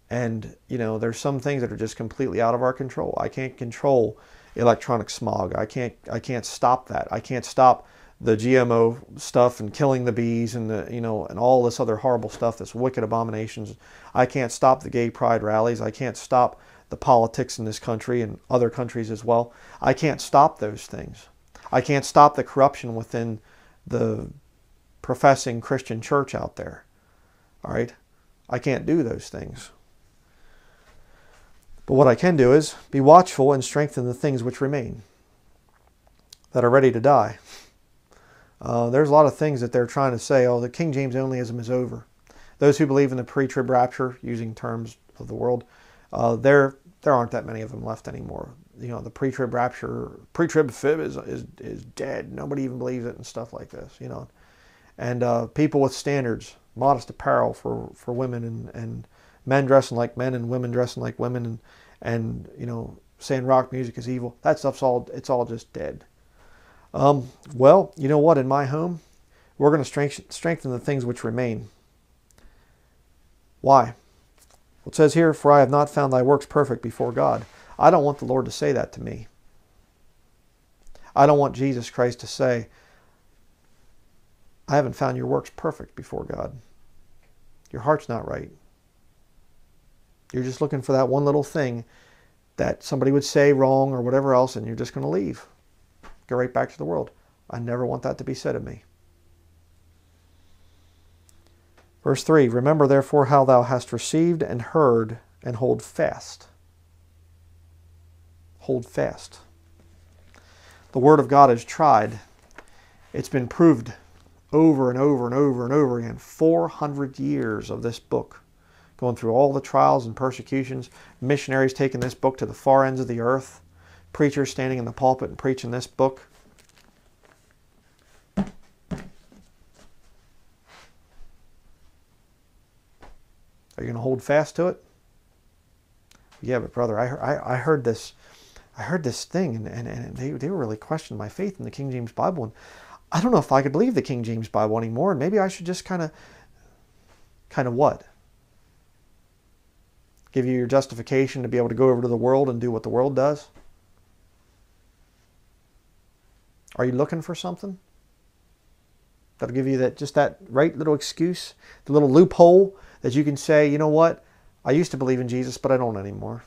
And, you know, there's some things that are just completely out of our control. I can't control electronic smog. I can't I can't stop that. I can't stop the GMO stuff and killing the bees and the you know and all this other horrible stuff this wicked abominations. I can't stop the gay pride rallies. I can't stop the politics in this country and other countries as well. I can't stop those things. I can't stop the corruption within the professing Christian church out there. All right? I can't do those things. But what I can do is be watchful and strengthen the things which remain that are ready to die. Uh, there's a lot of things that they're trying to say, oh, the King James onlyism is over. Those who believe in the pre-trib rapture, using terms of the world, uh, there there aren't that many of them left anymore. You know, the pre-trib rapture, pre-trib fib is, is, is dead. Nobody even believes it and stuff like this, you know. And uh, people with standards, modest apparel for, for women and, and men dressing like men and women dressing like women and and you know saying rock music is evil. That stuff's all it's all just dead. Um, well, you know what? In my home, we're going to strengthen, strengthen the things which remain. Why? Well, it says here, "For I have not found thy works perfect before God." I don't want the Lord to say that to me. I don't want Jesus Christ to say, "I haven't found your works perfect before God." Your heart's not right. You're just looking for that one little thing that somebody would say wrong or whatever else, and you're just going to leave. Go right back to the world. I never want that to be said of me. Verse 3 Remember therefore how thou hast received and heard, and hold fast. Hold fast. The Word of God is tried, it's been proved over and over and over and over again. 400 years of this book, going through all the trials and persecutions, missionaries taking this book to the far ends of the earth, preachers standing in the pulpit and preaching this book. Are you going to hold fast to it? Yeah, but brother, I, I, I heard this, I heard this thing, and, and, and they, they were really questioning my faith in the King James Bible, and I don't know if I could believe the King James Bible anymore, and maybe I should just kind of, kind of what? Give you your justification to be able to go over to the world and do what the world does? Are you looking for something? That'll give you that just that right little excuse, the little loophole that you can say, you know what? I used to believe in Jesus, but I don't anymore.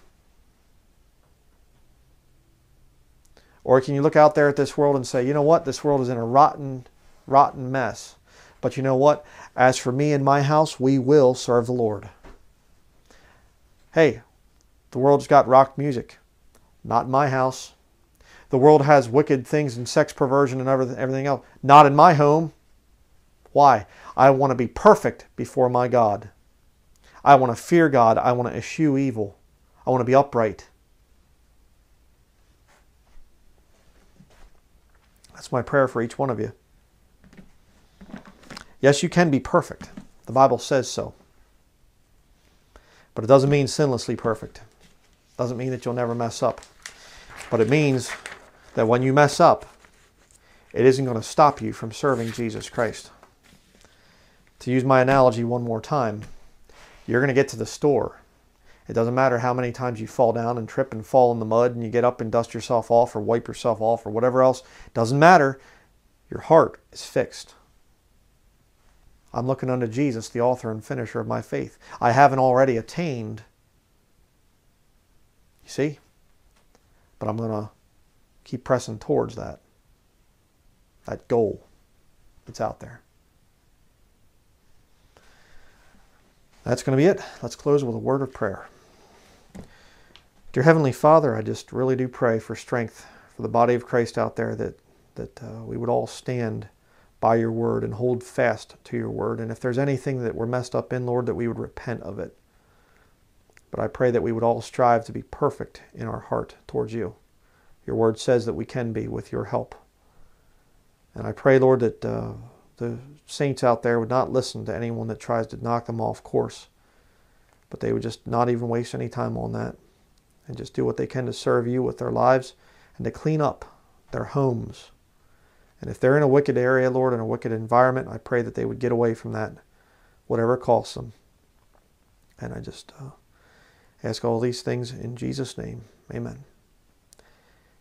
Or can you look out there at this world and say, you know what? This world is in a rotten, rotten mess. But you know what? As for me and my house, we will serve the Lord. Hey, the world's got rock music. Not in my house. The world has wicked things and sex perversion and everything else. Not in my home. Why? I want to be perfect before my God. I want to fear God. I want to eschew evil. I want to be upright. That's my prayer for each one of you. Yes, you can be perfect. The Bible says so. But it doesn't mean sinlessly perfect. It doesn't mean that you'll never mess up. But it means that when you mess up, it isn't going to stop you from serving Jesus Christ. To use my analogy one more time, you're going to get to the store. It doesn't matter how many times you fall down and trip and fall in the mud and you get up and dust yourself off or wipe yourself off or whatever else. Doesn't matter. Your heart is fixed. I'm looking unto Jesus, the author and finisher of my faith. I haven't already attained. You see? But I'm going to keep pressing towards that. That goal that's out there. That's going to be it. Let's close with a word of prayer. Dear Heavenly Father, I just really do pray for strength for the body of Christ out there that, that uh, we would all stand by your word and hold fast to your word. And if there's anything that we're messed up in, Lord, that we would repent of it. But I pray that we would all strive to be perfect in our heart towards you. Your word says that we can be with your help. And I pray, Lord, that uh, the saints out there would not listen to anyone that tries to knock them off course, but they would just not even waste any time on that and just do what they can to serve you with their lives and to clean up their homes. And if they're in a wicked area, Lord, in a wicked environment, I pray that they would get away from that, whatever it costs them. And I just uh, ask all these things in Jesus' name. Amen.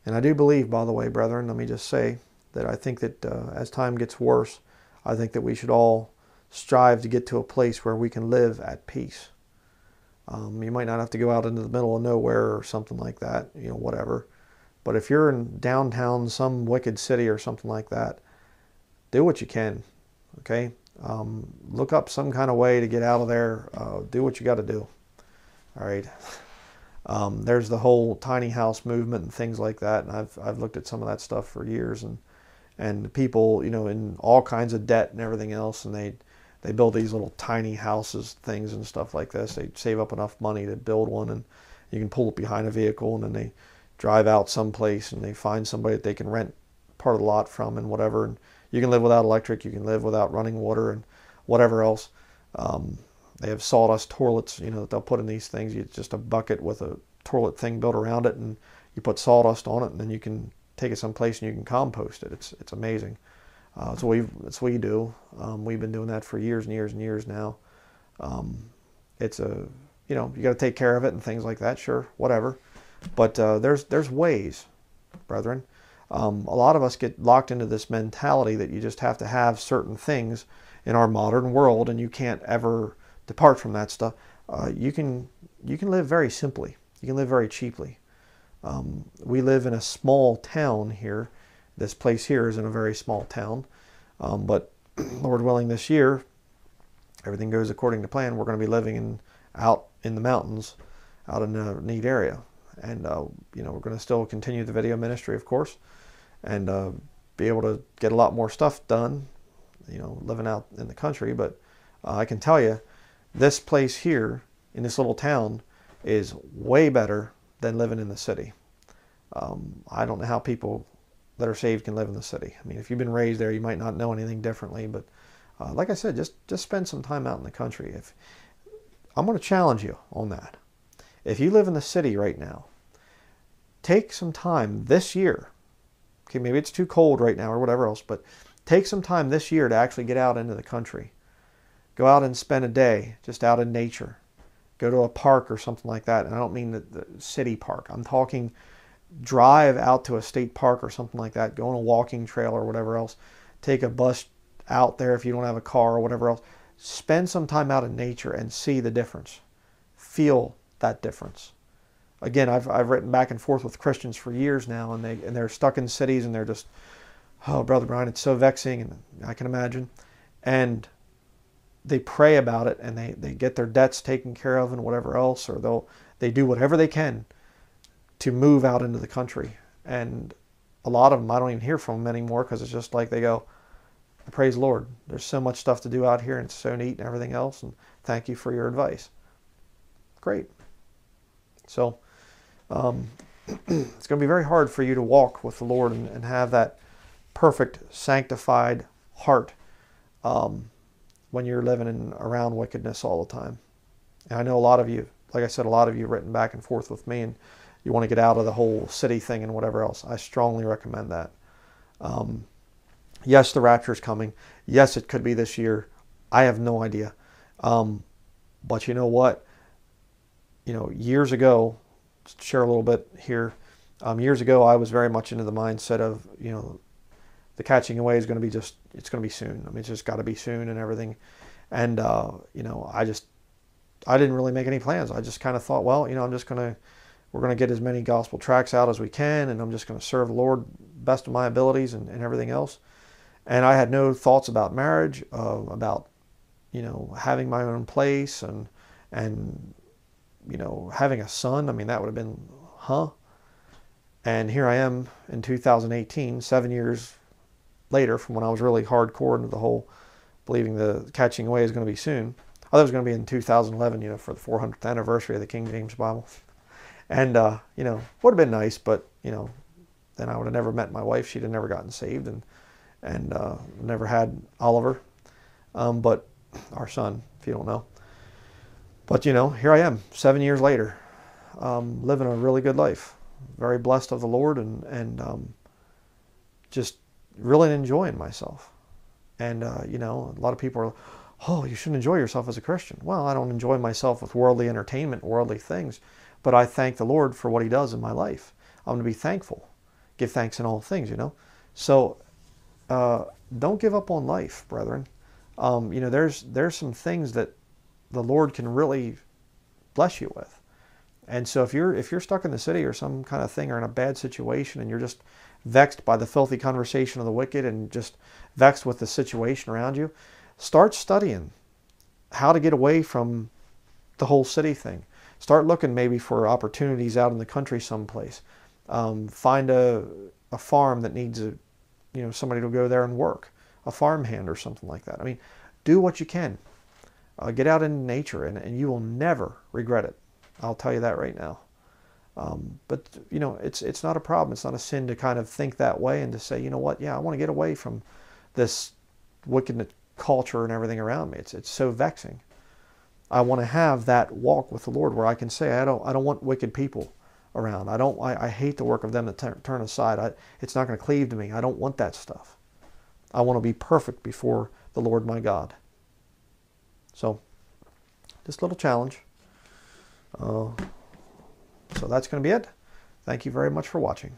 And I do believe, by the way, brethren, let me just say that I think that uh, as time gets worse, I think that we should all strive to get to a place where we can live at peace. Um, you might not have to go out into the middle of nowhere or something like that, you know, whatever. But if you're in downtown, some wicked city or something like that, do what you can, okay? Um, look up some kind of way to get out of there. Uh, do what you got to do, all right? Um, there's the whole tiny house movement and things like that, and I've I've looked at some of that stuff for years, and and people, you know, in all kinds of debt and everything else, and they they build these little tiny houses, things and stuff like this. They save up enough money to build one, and you can pull it behind a vehicle, and then they drive out someplace and they find somebody that they can rent part of the lot from and whatever. And you can live without electric, you can live without running water and whatever else. Um, they have sawdust toilets, you know, that they'll put in these things. You just a bucket with a toilet thing built around it, and you put sawdust on it, and then you can take it someplace and you can compost it. It's it's amazing. Uh, what we that's what we do. Um, we've been doing that for years and years and years now. Um, it's a you know you got to take care of it and things like that. Sure, whatever. But uh, there's there's ways, brethren. Um, a lot of us get locked into this mentality that you just have to have certain things in our modern world, and you can't ever depart from that stuff. Uh, you can you can live very simply. You can live very cheaply. Um, we live in a small town here. This place here is in a very small town. Um, but Lord willing, this year, everything goes according to plan, we're going to be living in out in the mountains, out in a neat area, and uh, you know we're going to still continue the video ministry, of course, and uh, be able to get a lot more stuff done. You know, living out in the country, but uh, I can tell you, this place here in this little town is way better than living in the city. Um, I don't know how people that are saved can live in the city. I mean, if you've been raised there, you might not know anything differently, but uh, like I said, just just spend some time out in the country. If I'm going to challenge you on that, if you live in the city right now, take some time this year. Okay, maybe it's too cold right now or whatever else, but take some time this year to actually get out into the country. Go out and spend a day just out in nature. Go to a park or something like that. And I don't mean the, the city park. I'm talking drive out to a state park or something like that. Go on a walking trail or whatever else. Take a bus out there if you don't have a car or whatever else. Spend some time out in nature and see the difference. Feel that difference. Again, I've, I've written back and forth with Christians for years now, and, they, and they're stuck in cities and they're just, oh, Brother Bryan, it's so vexing, and I can imagine. And they pray about it and they, they get their debts taken care of and whatever else, or they'll they do whatever they can to move out into the country. And a lot of them, I don't even hear from them anymore because it's just like they go, praise Lord. There's so much stuff to do out here and it's so neat and everything else. And thank you for your advice. Great. So um, it's going to be very hard for you to walk with the Lord and, and have that perfect, sanctified heart um, when you're living in, around wickedness all the time. And I know a lot of you, like I said, a lot of you have written back and forth with me, and you want to get out of the whole city thing and whatever else. I strongly recommend that. Um, Yes, the rapture is coming. Yes, it could be this year. I have no idea. Um, but you know what? You know, years ago, share a little bit here. Um, years ago, I was very much into the mindset of, you know, the catching away is going to be just, it's going to be soon. I mean, it's just got to be soon and everything. And, uh, you know, I just, I didn't really make any plans. I just kind of thought, well, you know, I'm just going to, we're going to get as many gospel tracks out as we can, and I'm just going to serve the Lord best of my abilities and, and everything else and I had no thoughts about marriage, uh, about you know having my own place and and you know having a son. I mean, that would have been huh. And here I am in 2018, seven years later from when I was really hardcore into the whole believing the catching away is going to be soon. I thought it was going to be in 2011, you know, for the 400th anniversary of the King James Bible. And, uh, you know, would have been nice, but, you know, then I would have never met my wife. She'd have never gotten saved. And and uh, never had Oliver, um, but our son, if you don't know. But you know, here I am, seven years later, um, living a really good life, very blessed of the Lord, and and um, just really enjoying myself. And uh, you know, a lot of people are, oh, you shouldn't enjoy yourself as a Christian. Well, I don't enjoy myself with worldly entertainment, worldly things, but I thank the Lord for what He does in my life. I'm going to be thankful, give thanks in all things. You know, so uh, don't give up on life, brethren. Um, you know, there's there's some things that the Lord can really bless you with. And so if you're if you're stuck in the city or some kind of thing or in a bad situation and you're just vexed by the filthy conversation of the wicked and just vexed with the situation around you, start studying how to get away from the whole city thing. Start looking maybe for opportunities out in the country someplace. Um, find a, a farm that needs a you know somebody to go there and work, a farmhand or something like that. I mean, do what you can. Uh, get out in nature, and, and you will never regret it. I'll tell you that right now. Um, but you know, it's it's not a problem. It's not a sin to kind of think that way and to say, you know what? Yeah, I want to get away from this wicked culture and everything around me. It's it's so vexing. I want to have that walk with the Lord where I can say, I don't I don't want wicked people around. I don't. I, I hate the work of them that t- turn aside. I, it's not going to cleave to me. I don't want that stuff. I want to be perfect before the Lord my God. So, this little challenge. Uh, so that's going to be it. Thank you very much for watching.